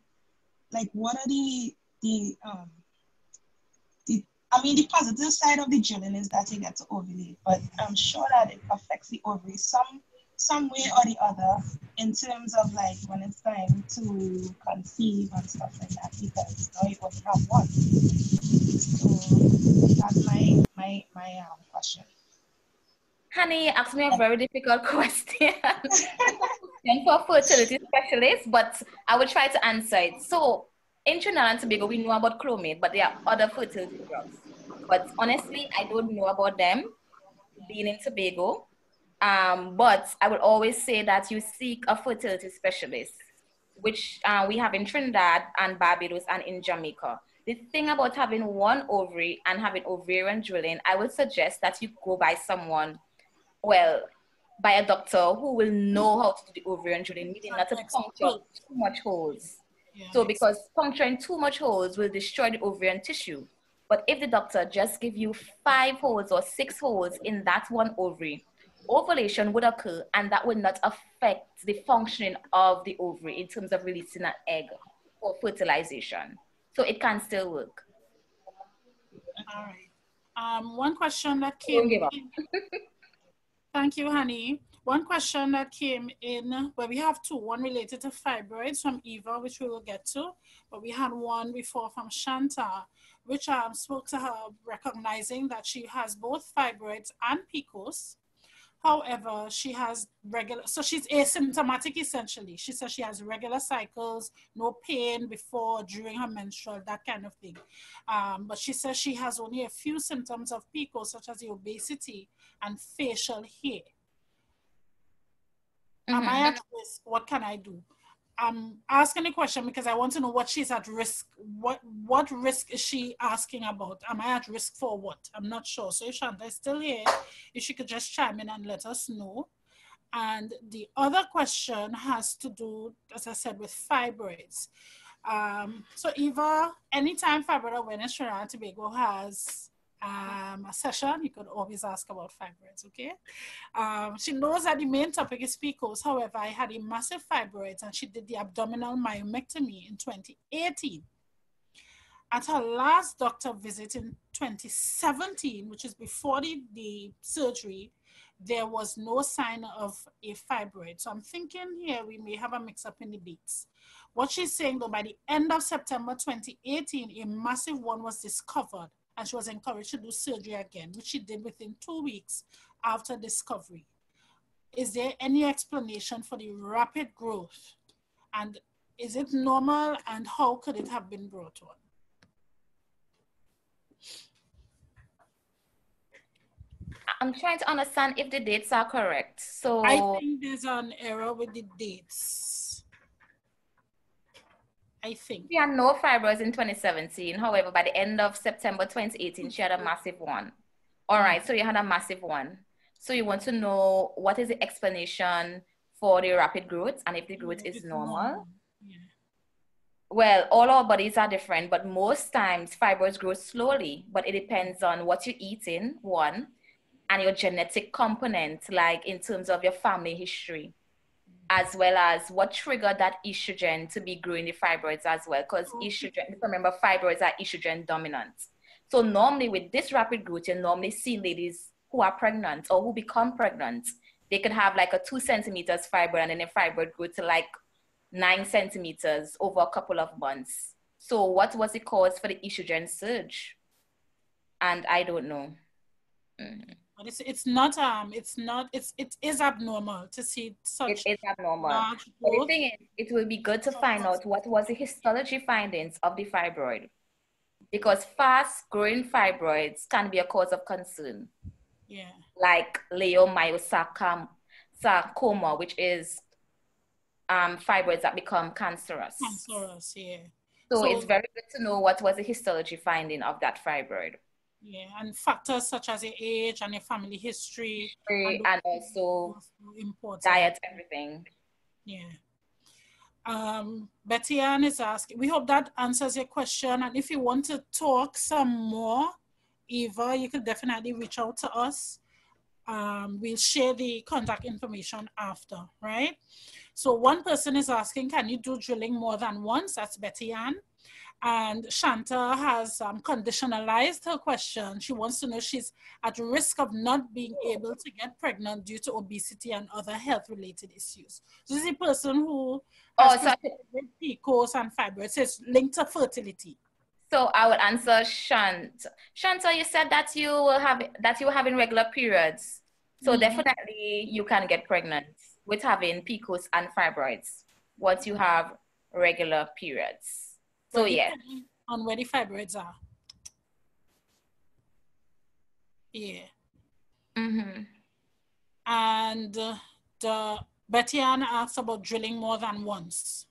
like what are the the um the I mean, the positive side of the drilling is that you get to ovulate, but I'm sure that it affects the ovary some some way or the other in terms of like when it's time to conceive and stuff like that because now you only have one. So that's my my my um, question. Honey, asked me a very difficult question. and for fertility specialist, but I will try to answer it. So in Trinidad and Tobago, we know about Clomid, but there are other fertility drugs. But honestly, I don't know about them being in Tobago. Um, but I will always say that you seek a fertility specialist, which uh, we have in Trinidad and Barbados and in Jamaica. the thing about having one ovary and having ovarian drilling, I would suggest that you go by someone, well, by a doctor who will know how to do the ovarian drilling, meaning not to puncture too much holes. Yeah, so because puncturing too much holes will destroy the ovarian tissue. But if the doctor just give you five holes or six holes in that one ovary, ovulation would occur and that would not affect the functioning of the ovary in terms of releasing an egg for fertilization. So it can still work. All right. Um, one question that came. Thank you, honey. One question that came in, well, we have two, one related to fibroids from Eva, which we will get to, but we had one before from Shanta, which um, spoke to her recognizing that she has both fibroids and PCOS. However, she has regular, so she's asymptomatic essentially. She says she has regular cycles, no pain before, during her menstrual, that kind of thing. Um, but she says she has only a few symptoms of PCOS, such as the obesity and facial hair. Mm-hmm. Am I mm-hmm. at risk? What can I do? I'm asking a question because I want to know what she's at risk. What what risk is she asking about? Am I at risk for what? I'm not sure. So if Shanta is still here, if she could just chime in and let us know. And the other question has to do, as I said, with fibroids. Um, so Eva, anytime Fibroid Awareness Trinidad and Tobago has um, a session, you could always ask about fibroids, okay? Um, she knows that the main topic is PCOS. However, I had a massive fibroids and she did the abdominal myomectomy in 2018. At her last doctor visit in 2017, which is before the, the surgery, there was no sign of a fibroid. So I'm thinking here we may have a mix up in the dates. What she's saying though, by the end of September 2018, a massive one was discovered and she was encouraged to do surgery again, which she did within two weeks after discovery. Is there any explanation for the rapid growth? And is it normal and how could it have been brought on? I'm trying to understand if the dates are correct. So I think there's an error with the dates. I think. She had no fibroids in 2017. However, by the end of September 2018, she had a massive one. All right, so you had a massive one. So you want to know what is the explanation for the rapid growth and if the growth is normal. Yeah. Well, all our bodies are different, but most times fibroids grow slowly, but it depends on what you're eating, one, and your genetic component, like in terms of your family history as well as what triggered that estrogen to be growing the fibroids as well. Because estrogen, remember, fibroids are estrogen dominant. So normally with this rapid growth, you normally see ladies who are pregnant or who become pregnant. They could have like a two centimeters fibroid and then a fibroid grow to like nine centimeters over a couple of months. So what was the cause for the estrogen surge? And I don't know. Mm-hmm. It's it's not um it's not it's it is abnormal to see such. It is abnormal. The thing is, it will be good to find out what was the histology findings of the fibroid, because fast growing fibroids can be a cause of concern. Yeah. Like leiomyosarcoma, sarcoma, which is um fibroids that become cancerous. Cancerous, yeah. So, so it's very good to know what was the histology finding of that fibroid. Yeah, and factors such as your age and your family history. and, and also important. diet, everything. Yeah. Um, Betty Ann is asking, we hope that answers your question. And if you want to talk some more, Eva, you could definitely reach out to us. Um, we'll share the contact information after, right? So one person is asking, can you do drilling more than once? That's Betty Ann. And Shanta has um, conditionalized her question. She wants to know she's at risk of not being able to get pregnant due to obesity and other health related issues. So this is a person who oh, so PCOS and fibroids. It's linked to fertility. So I would answer Shanta. Shanta, you said that you will have that you were having regular periods. So mm-hmm. definitely you can get pregnant with having PCOS and fibroids once you have regular periods. So yeah. On where the fibroids are. Yeah. Mm-hmm. And uh, the Betty Ann asked about drilling more than once.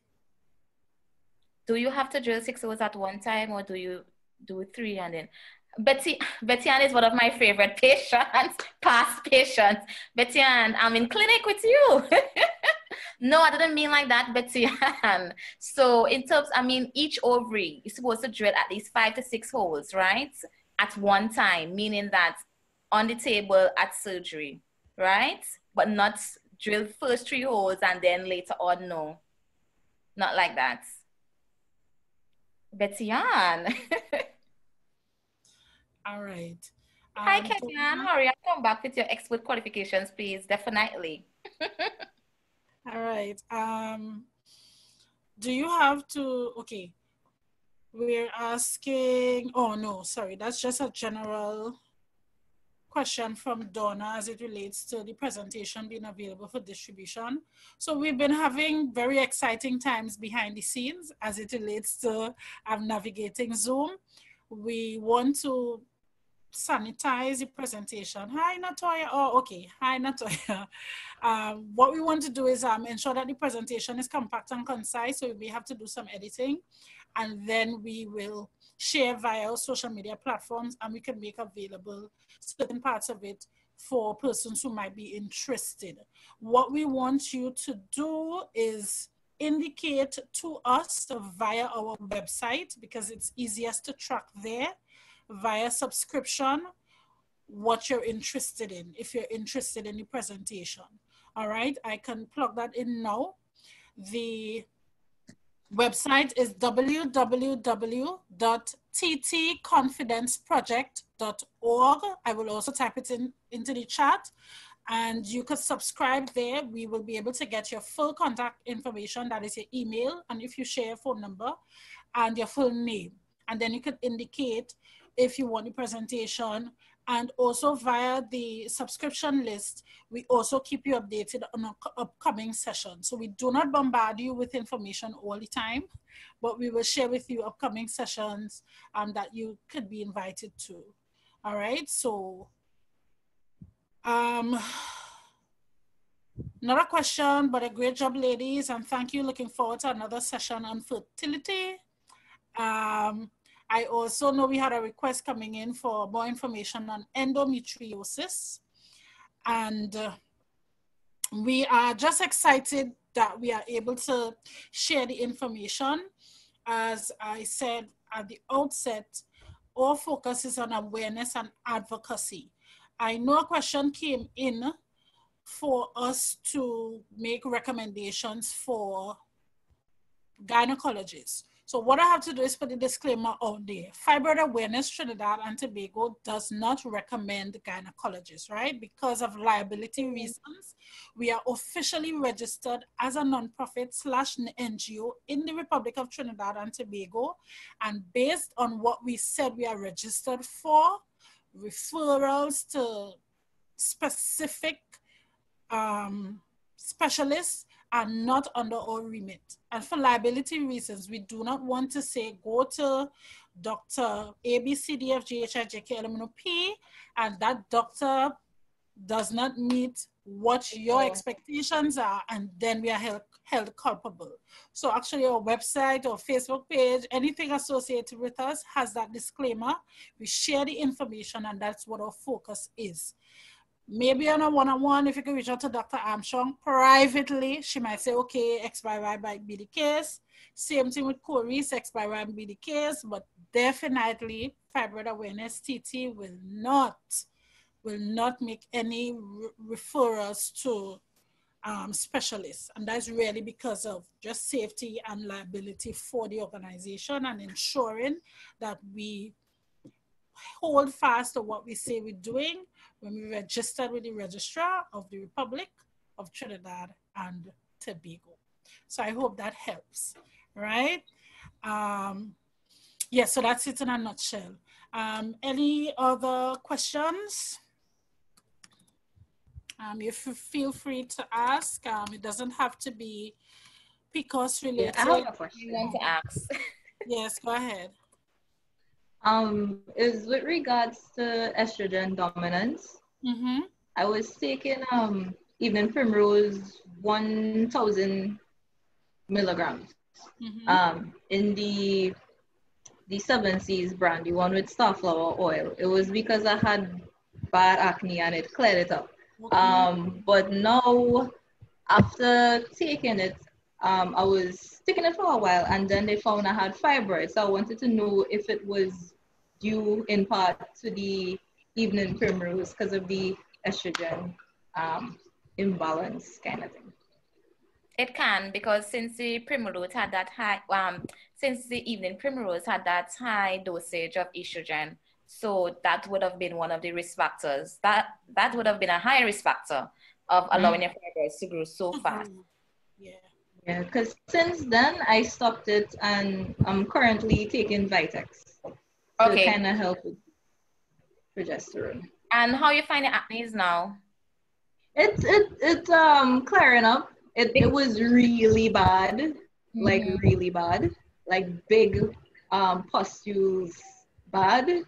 do you have to drill six holes at one time or do you do three and then Betty Betty Ann is one of my favorite patients, past patients. Betty Ann, I'm in clinic with you. no, I didn't mean like that, Betty Ann. So in terms, I mean, each ovary is supposed to drill at least five to six holes, right? At one time, meaning that on the table at surgery, right? But not drill first three holes and then later on, no. Not like that. Betty Ann. All right. Um, Hi, Kenyan. Hurry up, come back with your expert qualifications, please. Definitely. All right. Um, do you have to, okay. We're asking, oh no, sorry, that's just a general question from Donna as it relates to the presentation being available for distribution. So we've been having very exciting times behind the scenes as it relates to um, navigating Zoom. We want to sanitize the presentation. Hi, Natoya. Oh, okay. Hi, Natoya. Um, what we want to do is um, ensure that the presentation is compact and concise. So we have to do some editing and then we will share via social media platforms and we can make available certain parts of it for persons who might be interested. What we want you to do is indicate to us via our website because it's easiest to track there via subscription what you're interested in, if you're interested in the presentation. All right, I can plug that in now. The website is www.ttconfidenceproject.org. I will also type it in into the chat and you could subscribe there. We will be able to get your full contact information, that is your email, and if you share your phone number and your full name. And then you could indicate if you want the presentation. And also via the subscription list, we also keep you updated on upcoming sessions. So we do not bombard you with information all the time, but we will share with you upcoming sessions um, that you could be invited to. All right, so um, not a question, but a great job, ladies, and thank you. Looking forward to another session on fertility. Um, I also know we had a request coming in for more information on endometriosis. And uh, we are just excited that we are able to share the information. As I said at the outset, our focus is on awareness and advocacy. I know a question came in for us to make recommendations for gynecologists. So what I have to do is put a disclaimer out there. Fibroid Awareness Trinidad and Tobago does not recommend gynecologists, right? Because of liability reasons, we are officially registered as a nonprofit slash NGO in the Republic of Trinidad and Tobago. And based on what we said we are registered for, referrals to specific um, specialists are not under our remit. And for liability reasons, we do not want to say go to Dr. ABCDFGHIJKLMNOP and that doctor does not meet what your expectations are and then we are held, held culpable. So actually our website or Facebook page, anything associated with us has that disclaimer. We share the information and that's what our focus is. Maybe on a one-on-one, if you can reach out to Dr. Armstrong privately, she might say, okay, X by Y might be the case. Same thing with Corey's, X by Y might be the case, but definitely fibroid awareness TT will not will not make any re referrals to um, specialists. And that's really because of just safety and liability for the organization and ensuring that we hold fast to what we say we're doing when we registered with the registrar of the Republic of Trinidad and Tobago. So I hope that helps, right? Um, yeah, so that's it in a nutshell. Um, any other questions? Um, you feel free to ask. Um, it doesn't have to be PCOS related. Yeah, I have a question. To ask? yes, go ahead. Um, is with regards to estrogen dominance. Mm-hmm. I was taking um evening primrose 1,000 milligrams mm-hmm. um, in the the Seven Seas brand, the one with starflower oil. It was because I had bad acne and it cleared it up. Um, but now, after taking it, um, I was taking it for a while and then they found I had fibroids. So I wanted to know if it was due in part to the evening primrose because of the estrogen um, imbalance kind of thing. It can because since the primrose had that high, um, since the evening primrose had that high dosage of estrogen, so that would have been one of the risk factors. That that would have been a high risk factor of mm-hmm. allowing mm-hmm. your fibroids to grow so mm-hmm. fast. Yeah. Yeah, because since then I stopped it and I'm currently taking Vitex okay. to kind of help with progesterone. And how you find the acne now? It's it it's um clearing up. It it was really bad, mm-hmm. like really bad, like big um pustules, bad,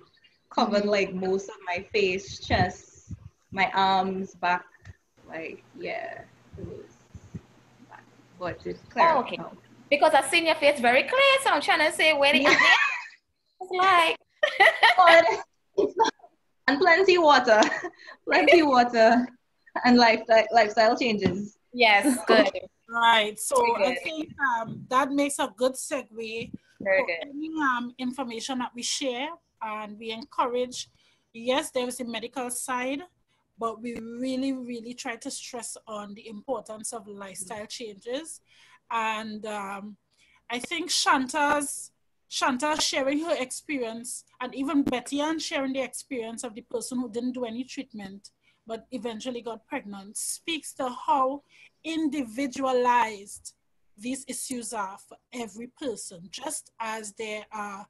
covered mm-hmm. like most of my face, chest, my arms, back, like yeah, it was. But it's clear. Oh, okay. Because I seen your face very clear, so I'm trying to say where the yeah. it's like. and plenty water, plenty water, and lifestyle lifestyle changes. Yes, good. right. So good. I think um, that makes a good segue Very for good. any um, information that we share, and we encourage. Yes, there is a medical side, but we really, really try to stress on the importance of lifestyle changes, and um, I think Shanta's Shanta sharing her experience, and even Betty Ann sharing the experience of the person who didn't do any treatment but eventually got pregnant, speaks to how individualized these issues are for every person, just as there are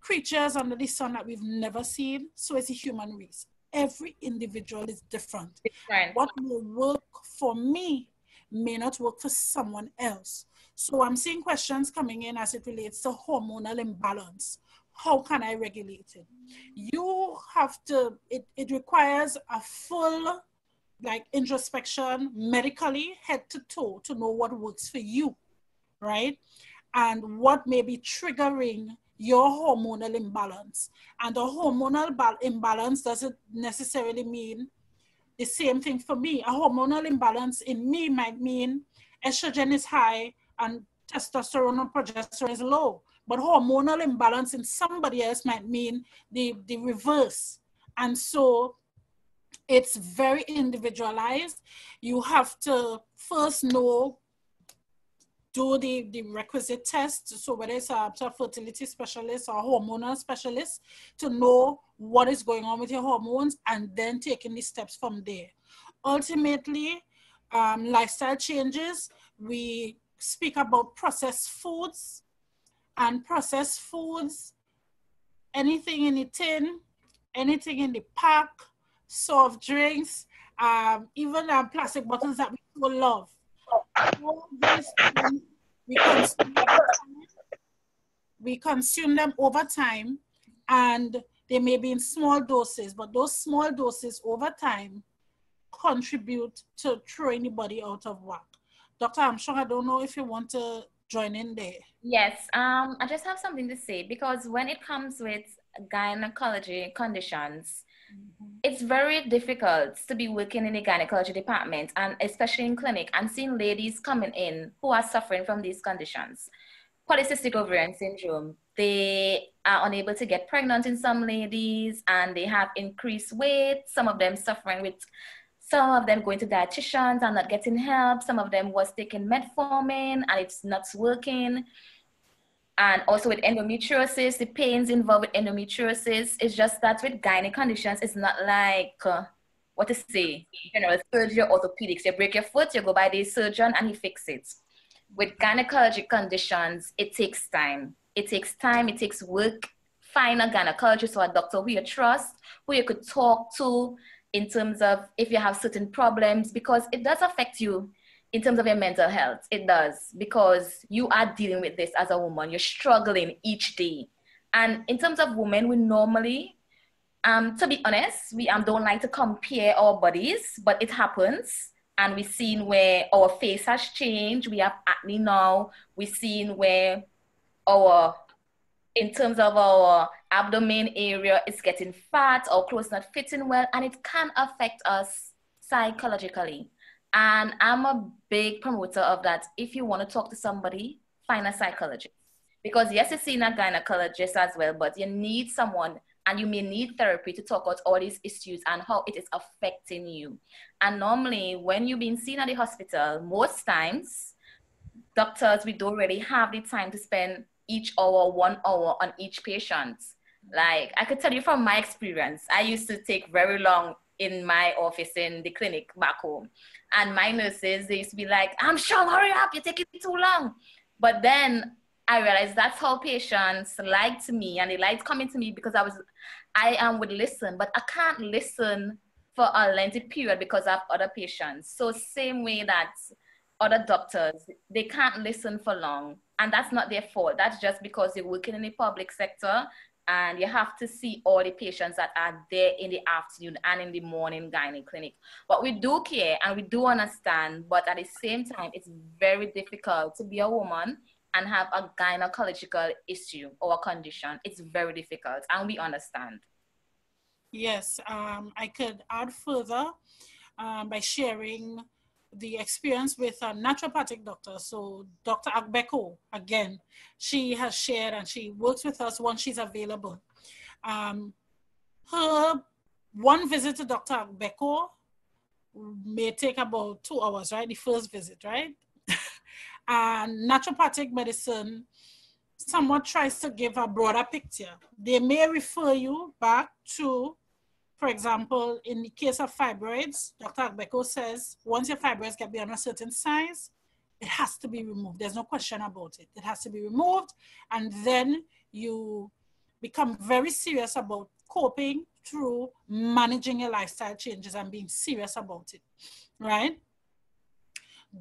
creatures under the sun that we've never seen, so is the human race. Every individual is different. different. What will work for me may not work for someone else. So I'm seeing questions coming in as it relates to hormonal imbalance. How can I regulate it? You have to, it, it requires a full like introspection medically head to toe to know what works for you, right? And what may be triggering your hormonal imbalance. And a hormonal imbalance doesn't necessarily mean the same thing for me. A hormonal imbalance in me might mean estrogen is high and testosterone and progesterone is low. But hormonal imbalance in somebody else might mean the, the reverse. And so it's very individualized. You have to first know, do the, the requisite test. So whether it's a, a fertility specialist or hormonal specialist to know what is going on with your hormones and then taking the steps from there. Ultimately, um, lifestyle changes, we speak about processed foods and processed foods, anything in the tin, anything in the pack, soft drinks, um, even um, plastic bottles that we so love. All these we consume, we consume them over time and they may be in small doses, but those small doses over time contribute to throwing the body out of whack. Dr. Armstrong, I don't know if you want to join in there. Yes, um, I just have something to say because when it comes with gynecology conditions. It's very difficult to be working in the gynecology department and especially in clinic and seeing ladies coming in who are suffering from these conditions. Polycystic ovarian syndrome, they are unable to get pregnant in some ladies and they have increased weight, some of them suffering with some of them going to dietitians and not getting help. Some of them was taking metformin and it's not working. And also with endometriosis, the pains involved with endometriosis, it's just that with gynae conditions, it's not like, uh, what to say, know, surgery orthopedics. You break your foot, you go by the surgeon and he fix it. With gynecologic conditions, it takes time. It takes time, it takes work. Find a gynecologist or a doctor who you trust, who you could talk to, in terms of if you have certain problems because it does affect you in terms of your mental health it does because you are dealing with this as a woman you're struggling each day and in terms of women we normally um to be honest we um, don't like to compare our bodies but it happens and we've seen where our face has changed. We have acne now. We've seen where our, in terms of our abdomen area, is getting fat, or clothes not fitting well, and it can affect us psychologically. And I'm a big promoter of that. If you want to talk to somebody, find a psychologist. Because yes, you're seeing a gynecologist as well, but you need someone and you may need therapy to talk about all these issues and how it is affecting you. And normally, when you've been seen at the hospital, most times, doctors, we don't really have the time to spend each hour, one hour on each patient. Like I could tell you from my experience, I used to take very long in my office in the clinic back home. And my nurses, they used to be like, I'm sure, hurry up, you're taking too long. But then I realized that's how patients liked me and they liked coming to me because I was, I am would listen, but I can't listen for a lengthy period because I have other patients. So same way that other doctors, they can't listen for long. And that's not their fault. That's just because they're working in the public sector and you have to see all the patients that are there in the afternoon and in the morning gynae clinic. But we do care and we do understand, but at the same time, it's very difficult to be a woman and have a gynecological issue or condition, it's very difficult, and we understand. Yes, um, I could add further um, by sharing the experience with a naturopathic doctor. So Dr. Agbeko, again, she has shared and she works with us once she's available. Um, her one visit to Dr. Agbeko may take about two hours, right? The first visit, right? and naturopathic medicine somewhat tries to give a broader picture. They may refer you back to, for example, in the case of fibroids, Dr. Agbeko says once your fibroids get beyond a certain size, it has to be removed. There's no question about it. It has to be removed, and then you become very serious about coping through managing your lifestyle changes and being serious about it, right?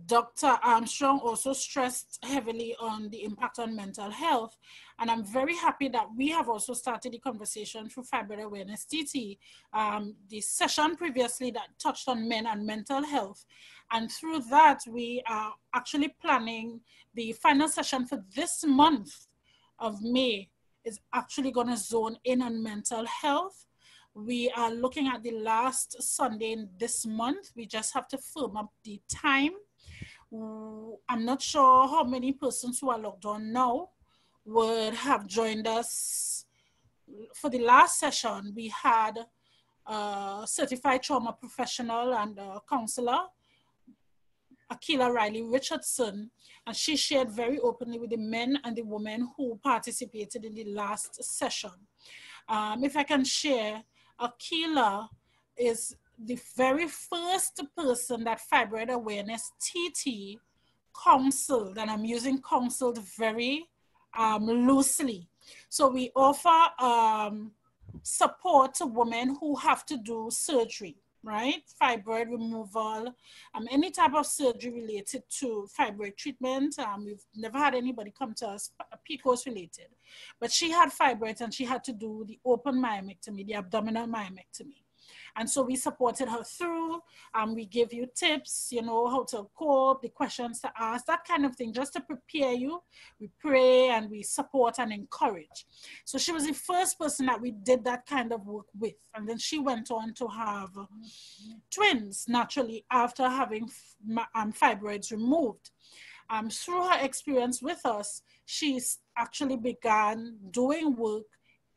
Dr. Armstrong also stressed heavily on the impact on mental health. And I'm very happy that we have also started the conversation through Fibroid Awareness TT, um, the session previously that touched on men and mental health. And through that, we are actually planning the final session for this month of May is actually going to zone in on mental health. We are looking at the last Sunday in this month. We just have to firm up the time I'm not sure how many persons who are logged on now would have joined us. For the last session, we had a certified trauma professional and counselor, Akila Riley Richardson, and she shared very openly with the men and the women who participated in the last session. Um, if I can share, Akila is the very first person that Fibroid Awareness TT counseled, and I'm using counseled very um, loosely. So we offer um, support to women who have to do surgery, right? Fibroid removal, um, any type of surgery related to fibroid treatment. Um, we've never had anybody come to us PCOS related, but she had fibroids and she had to do the open myomectomy, the abdominal myomectomy. And so we supported her through. Um, we give you tips, you know, how to cope, the questions to ask, that kind of thing, just to prepare you. We pray and we support and encourage. So she was the first person that we did that kind of work with. And then she went on to have twins naturally after having um, fibroids removed. Um, through her experience with us, she's actually began doing work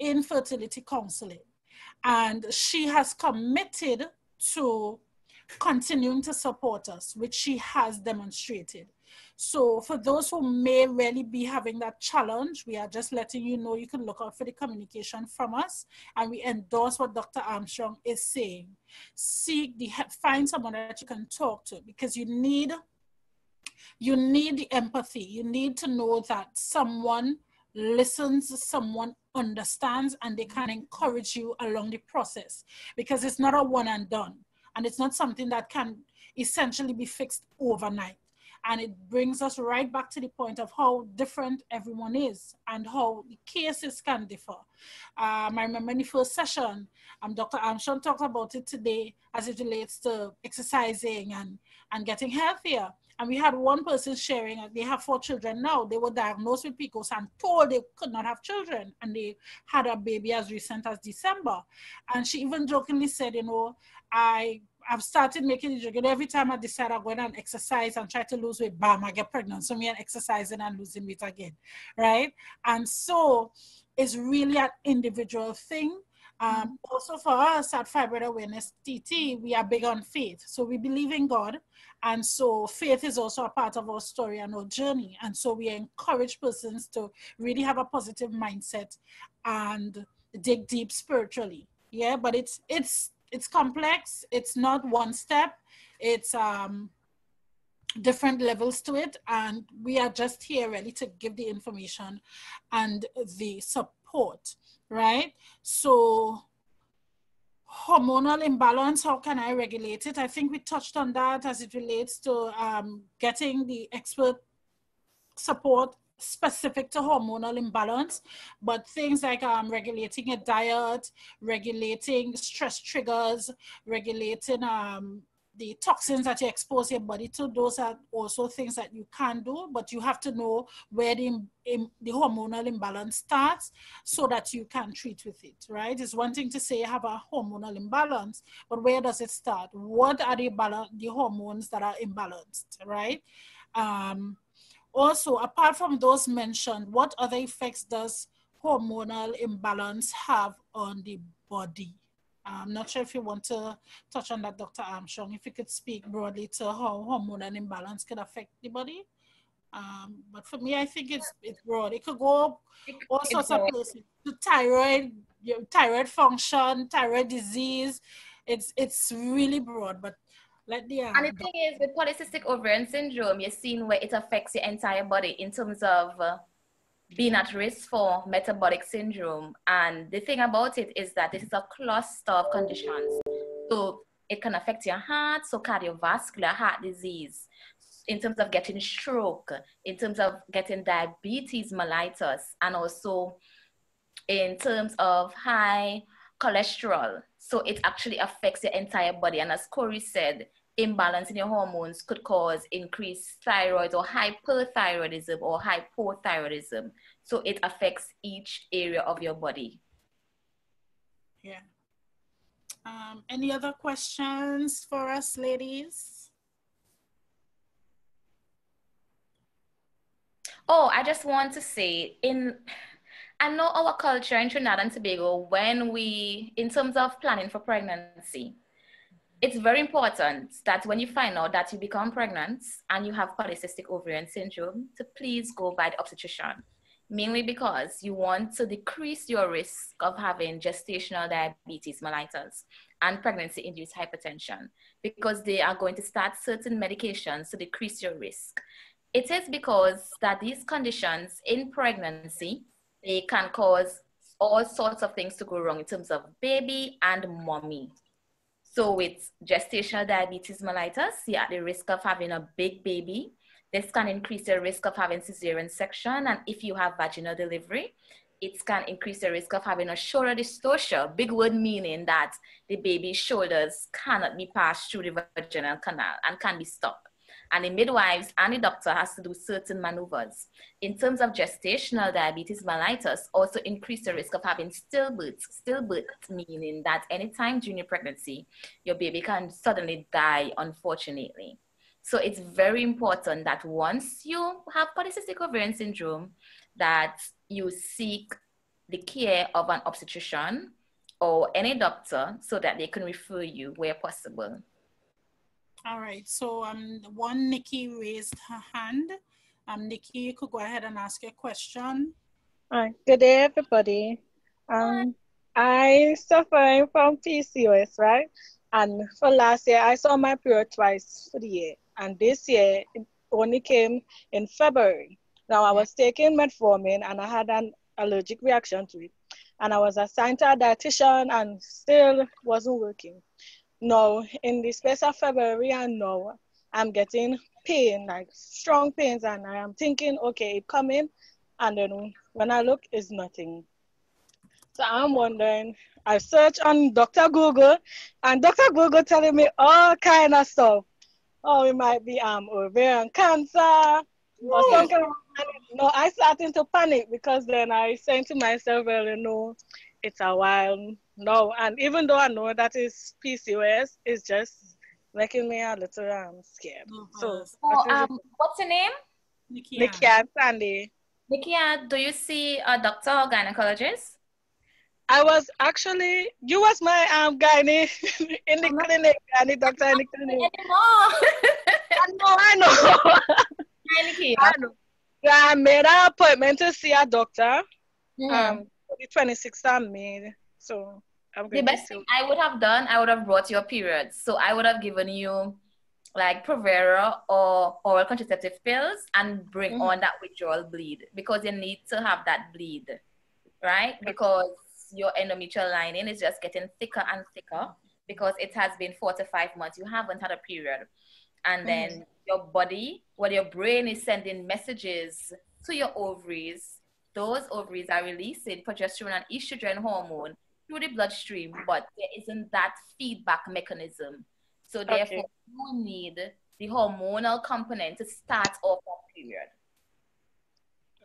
in fertility counseling and she has committed to continuing to support us, which she has demonstrated. So for those who may really be having that challenge, we are just letting you know you can look out for the communication from us and we endorse what Dr. Armstrong is saying. Seek the find someone that you can talk to because you need you need the empathy. You need to know that someone listens, someone understands, and they can encourage you along the process because it's not a one and done. And it's not something that can essentially be fixed overnight. And it brings us right back to the point of how different everyone is and how the cases can differ. Um, I remember in the first session, um, Dr. Armstrong talked about it today as it relates to exercising and, and getting healthier. And we had one person sharing, they have four children now. They were diagnosed with PCOS and told they could not have children. And they had a baby as recent as December. And she even jokingly said, you know, I I've started making it regular. Every time I decide I'm going to exercise and try to lose weight, bam, I get pregnant. So me and exercising and losing weight again, right? And so it's really an individual thing. Um, also for us at Fibroid Awareness TT, we are big on faith. So we believe in God. And so faith is also a part of our story and our journey. And so we encourage persons to really have a positive mindset and dig deep spiritually. Yeah, but it's it's it's complex. It's not one step. It's um different levels to it and we are just here really to give the information and the support right? So hormonal imbalance how can i regulate it? I think we touched on that as it relates to um, getting the expert support specific to hormonal imbalance, but things like um, regulating a diet, regulating stress triggers, regulating um, the toxins that you expose your body to, those are also things that you can do, but you have to know where the, the hormonal imbalance starts so that you can treat with it, right? It's one thing to say you have a hormonal imbalance, but where does it start? What are the, the hormones that are imbalanced, right? Um, also, apart from those mentioned, what other effects does hormonal imbalance have on the body? I'm not sure if you want to touch on that, Dr. Armstrong, if you could speak broadly to how hormonal imbalance can affect the body. Um, but for me, I think it's it's broad. It could go all sorts of places. To thyroid, your thyroid function, thyroid disease. It's it's really broad, but let the and the thing is with polycystic ovarian syndrome, you're seeing where it affects your entire body in terms of uh, being at risk for metabolic syndrome. And the thing about it is that this is a cluster of conditions. So it can affect your heart, so cardiovascular heart disease, in terms of getting stroke, in terms of getting diabetes mellitus, and also in terms of high cholesterol. So it actually affects your entire body. And as Corey said, imbalance in your hormones could cause increased thyroid or hyperthyroidism or hypothyroidism. So it affects each area of your body. Yeah. Um, any other questions for us, ladies? Oh, I just want to say in I know our culture in Trinidad and Tobago, when we, in terms of planning for pregnancy, it's very important that when you find out that you become pregnant and you have polycystic ovarian syndrome, to please go by the obstetrician. Mainly because you want to decrease your risk of having gestational diabetes mellitus and pregnancy induced hypertension because they are going to start certain medications to decrease your risk. It is because that these conditions in pregnancy they can cause all sorts of things to go wrong in terms of baby and mommy. So with gestational diabetes mellitus, you're at the risk of having a big baby. This can increase the risk of having cesarean section. And if you have vaginal delivery, it can increase the risk of having a shoulder dystocia, big word meaning that the baby's shoulders cannot be passed through the vaginal canal and can be stuck and the midwives and the doctor has to do certain maneuvers. In terms of gestational diabetes mellitus, also increase the risk of having stillbirths. Stillbirth meaning that anytime during your pregnancy, your baby can suddenly die, unfortunately. So it's very important that once you have polycystic ovarian syndrome, that you seek the care of an obstetrician or any doctor so that they can refer you where possible. All right, so um, one Nikki raised her hand. Um, Nikki, you could go ahead and ask your question. Hi, good day, everybody. Um, I suffering from PCOS, right? And for last year, I saw my period twice for the year, and this year it only came in February. Now I was taking metformin, and I had an allergic reaction to it, and I was assigned to a dietitian, and still wasn't working now in the space of February and now I'm getting pain, like strong pains, and I am thinking, okay, it coming, and then when I look, it's nothing. So I'm wondering, I search on Dr. Google, and Dr. Google telling me all kind of stuff. oh, it might be um ovarian cancer or something. No, I started to panic because then I saying to myself, well, you know, it's a while no. And even though I know that is PCOS, it's just making me a little um scared. Mm-hmm. So, oh, um, what's your name? Nikia Sandy. Nikia, do you see a doctor or gynecologist? I was actually, you was my um gynae in the oh, clinic, gynae doctor in the clinic. I know, I know. I know. I made an appointment to see a doctor. Mm. Um, the 26th of May. So I'm the best thing I would have done, I would have brought your periods. So I would have given you like Provera or oral contraceptive pills and bring mm-hmm. on that withdrawal bleed because you need to have that bleed, right? Because your endometrial lining is just getting thicker and thicker because it has been four to five months. You haven't had a period. And then mm-hmm. your body, well, your brain is sending messages to your ovaries. Those ovaries are releasing progesterone and estrogen hormone through the bloodstream, but there isn't that feedback mechanism. So therefore, okay. you need the hormonal component to start off that period.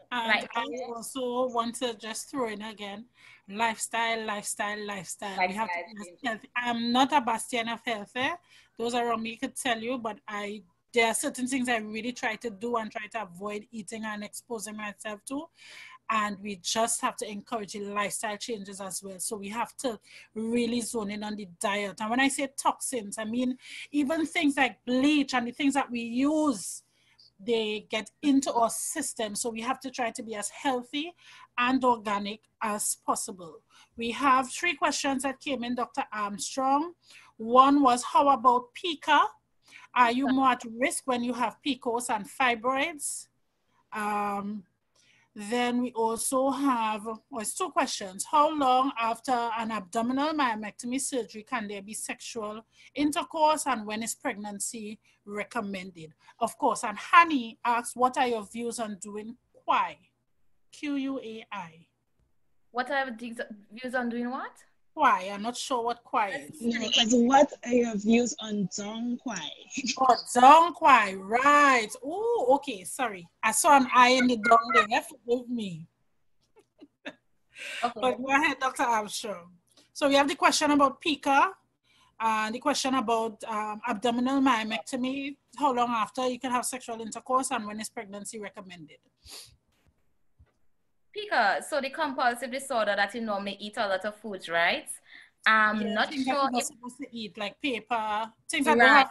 And right. I also want to just throw in again lifestyle, lifestyle, lifestyle. lifestyle we have to healthy. I'm not a bastion of health. Eh? Those around me could tell you, but I there are certain things I really try to do and try to avoid eating and exposing myself to and we just have to encourage lifestyle changes as well. So we have to really zone in on the diet. And when I say toxins, I mean even things like bleach and the things that we use, they get into our system. So we have to try to be as healthy and organic as possible. We have three questions that came in, Dr. Armstrong. One was, how about PICA? Are you more at risk when you have PCOS and fibroids? Um, then we also have, well, two questions. How long after an abdominal myomectomy surgery can there be sexual intercourse and when is pregnancy recommended? Of course, and Hani asks, what are your views on doing Quai? Q-U-A-I. What are your views on doing what? Quai. I'm not sure what Quai is. No, because what are your views on Dong Quai? oh, Dong Quai, right. Oh, okay, sorry. I saw an eye in the Dong there. Forgive me. okay. But go ahead, Dr. Armstrong. So we have the question about PICA, and the question about um, abdominal myomectomy, how long after you can have sexual intercourse, and when is pregnancy recommended? PICA, so the compulsive disorder that you normally eat a lot of foods, right? I'm yeah, not sure. You're supposed to eat like paper, things that right.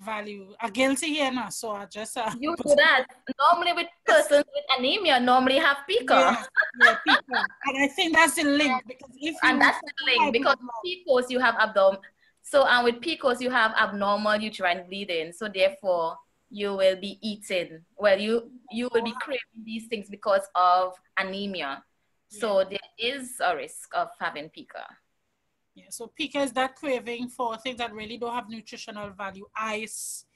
value. I'm guilty here now, so I just. Uh, you do that. Normally, with persons with anemia, normally have PICA. Yeah, yeah PICA. and I think that's the link because if and that's the link because PCOS you have abdomen. So and with PCOS you have abnormal uterine bleeding. So therefore you will be eating. Well, you you will be craving these things because of anemia. So yeah. there is a risk of having pica. Yeah, so pica is that craving for things that really don't have nutritional value. Ice,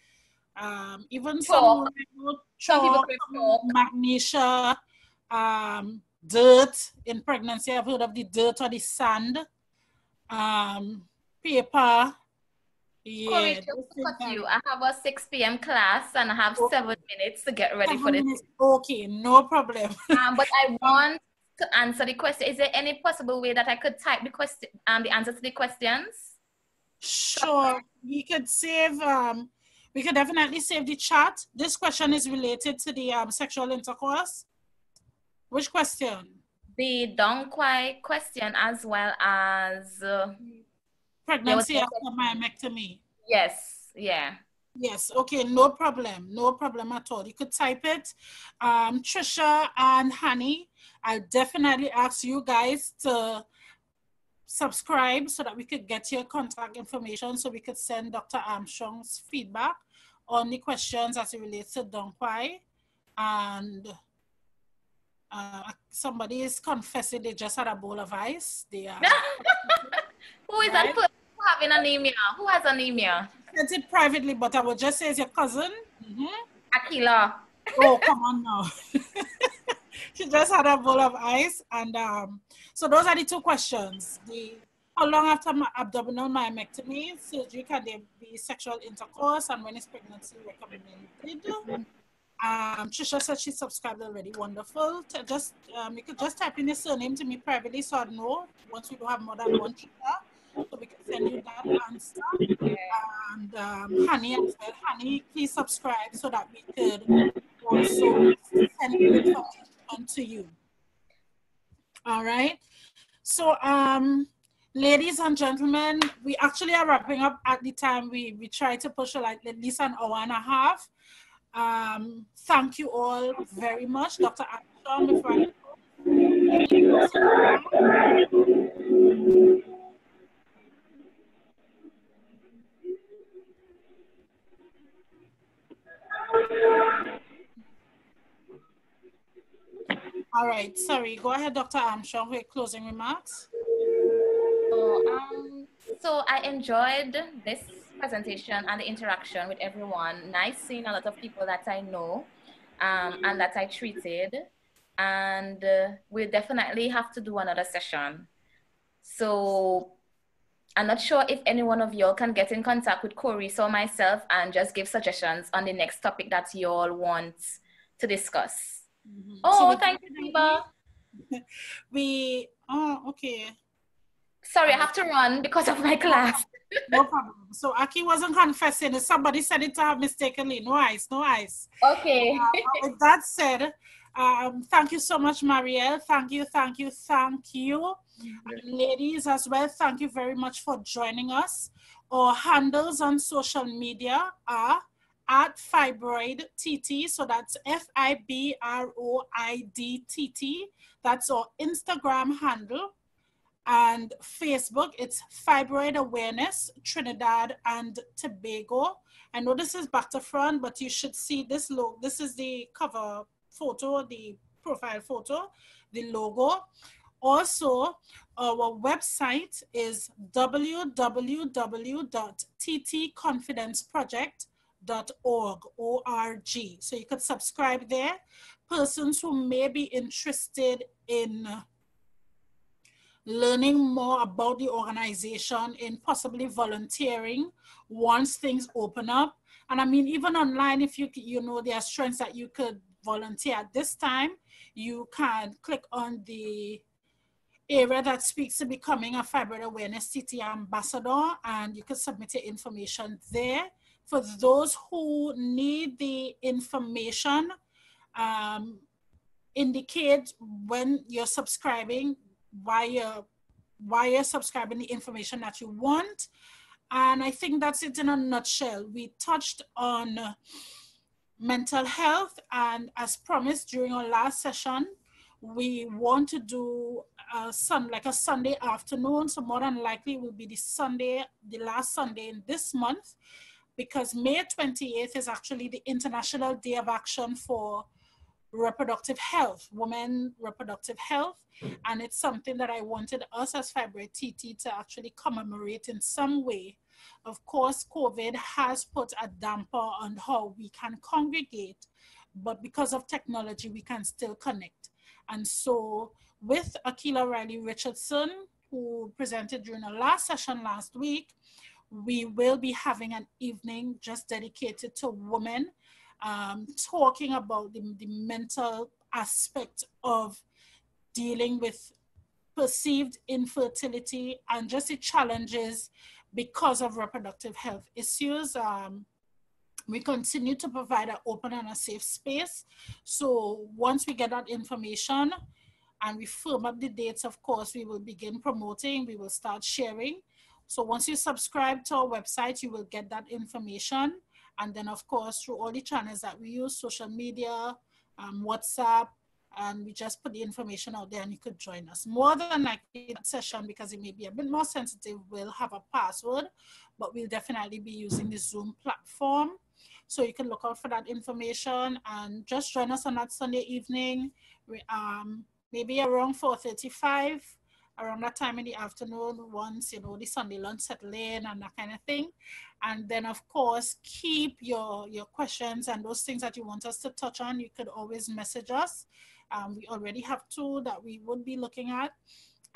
um, even some, some people crave magnesia, um, dirt in pregnancy. I've heard of the dirt or the sand, um, paper, yeah, Corey, just you. I have a 6 p.m. class and I have okay. seven minutes to get ready seven for this. Minutes. Okay, no problem. um, but I want to answer the question. Is there any possible way that I could type the question, um, the answer to the questions? Sure. We could save. Um, we could definitely save the chat. This question is related to the um, sexual intercourse. Which question? The Dong Quai question, as well as. Uh, pregnancy after myomectomy. Yes, yeah. Yes, okay, no problem, no problem at all. You could type it. Um, Trisha and Honey, I'll definitely ask you guys to subscribe so that we could get your contact information so we could send Dr. Armstrong's feedback on the questions as it relates to Dong Quai. And uh, somebody is confessing they just had a bowl of ice. They are. Who is right? that having anemia? Who has anemia? Said it privately, but I would just say it's your cousin. Mm-hmm. Akila. Oh, come on now. she just had a bowl of ice. And um, so those are the two questions. The how long after my abdominal myomectomy surgery can there be sexual intercourse and when is pregnancy recommended? Um, Trisha said she subscribed already. Wonderful. Just um, you could just type in your surname to me privately so I know once we don't have more than one Trisha. So we can send you that answer. And um, Honey as well. Honey, please subscribe so that we could also send information to you. All right. So um ladies and gentlemen, we actually are wrapping up at the time we, we try to push like at least an hour and a half. Um, thank you all very much. Dr. Armstrong, before I All right, sorry, go ahead, Dr. Armstrong, for closing remarks. So, um, so I enjoyed this presentation and the interaction with everyone. Nice seeing a lot of people that I know um, and that I treated. And uh, we definitely have to do another session. So I'm not sure if any one of y'all can get in contact with Corey or myself and just give suggestions on the next topic that y'all want to discuss. Mm-hmm. Oh, so thank you, Diva. We, oh, okay. Sorry, I have to run because of my class. no problem. So Aki wasn't confessing. Somebody said it to her mistakenly. No ice, no ice. Okay. Uh, with that said, um, thank you so much, Marielle. Thank you, thank you, thank you. ladies as well, thank you very much for joining us. Our handles on social media are at fibroid TT. So that's F I B R O I D T T. That's our Instagram handle and Facebook. It's Fibroid Awareness Trinidad and Tobago. I know this is back to front, but you should see this look This is the cover photo, the profile photo, the logo. Also, our website is www.ttconfidenceproject.org, O-R-G. So you could subscribe there. Persons who may be interested in learning more about the organization in possibly volunteering once things open up. And I mean, even online, if you you know there are strengths that you could volunteer. At this time, you can click on the area that speaks to becoming a fibroid awareness TT ambassador and you can submit your information there. For those who need the information, um, indicate when you're subscribing why you're why you're subscribing the information that you want. And i think that's it in a nutshell. We touched on mental health and as promised during our last session we want to do a sun like a sunday afternoon. So more than likely it will be the sunday the last sunday in this month because may 28th is actually the international day of action for reproductive health, women reproductive health. And it's something that I wanted us as Fibroid TT to actually commemorate in some way. Of course, COVID has put a damper on how we can congregate, but because of technology, we can still connect. And so with Akila Riley Richardson, who presented during the last session last week, we will be having an evening just dedicated to women um, talking about the, the mental aspect of dealing with perceived infertility and just the challenges because of reproductive health issues. Um, we continue to provide an open and a safe space. So once we get that information and we firm up the dates, of course, we will begin promoting, we will start sharing. So once you subscribe to our website, you will get that information. And then of course, through all the channels that we use, social media, um, WhatsApp, and we just put the information out there and you could join us. More than likely that session, because it may be a bit more sensitive, we'll have a password, but we'll definitely be using the Zoom platform. So you can look out for that information and just join us on that Sunday evening, um, maybe around 4.35 around that time in the afternoon once you know the sunday lunch settle in and that kind of thing. And then of course keep your your questions and those things that you want us to touch on. You could always message us. Um, we already have two that we would be looking at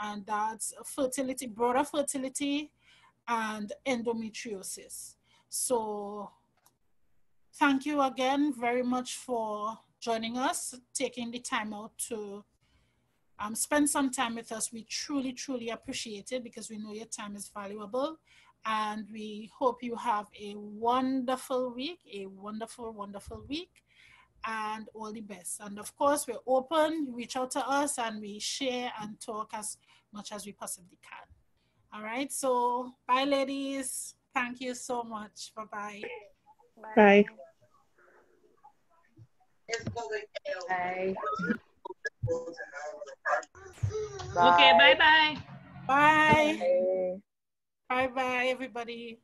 and that's fertility, broader fertility, and endometriosis. So thank you again very much for joining us, taking the time out to um, spend some time with us. We truly, truly appreciate it because we know your time is valuable. And we hope you have a wonderful week, a wonderful, wonderful week, and all the best. And of course, we're open, reach out to us, and we share and talk as much as we possibly can. All right, so bye, ladies. Thank you so much. Bye-bye. Bye. Bye. Okay, bye-bye. Bye. Bye-bye, everybody.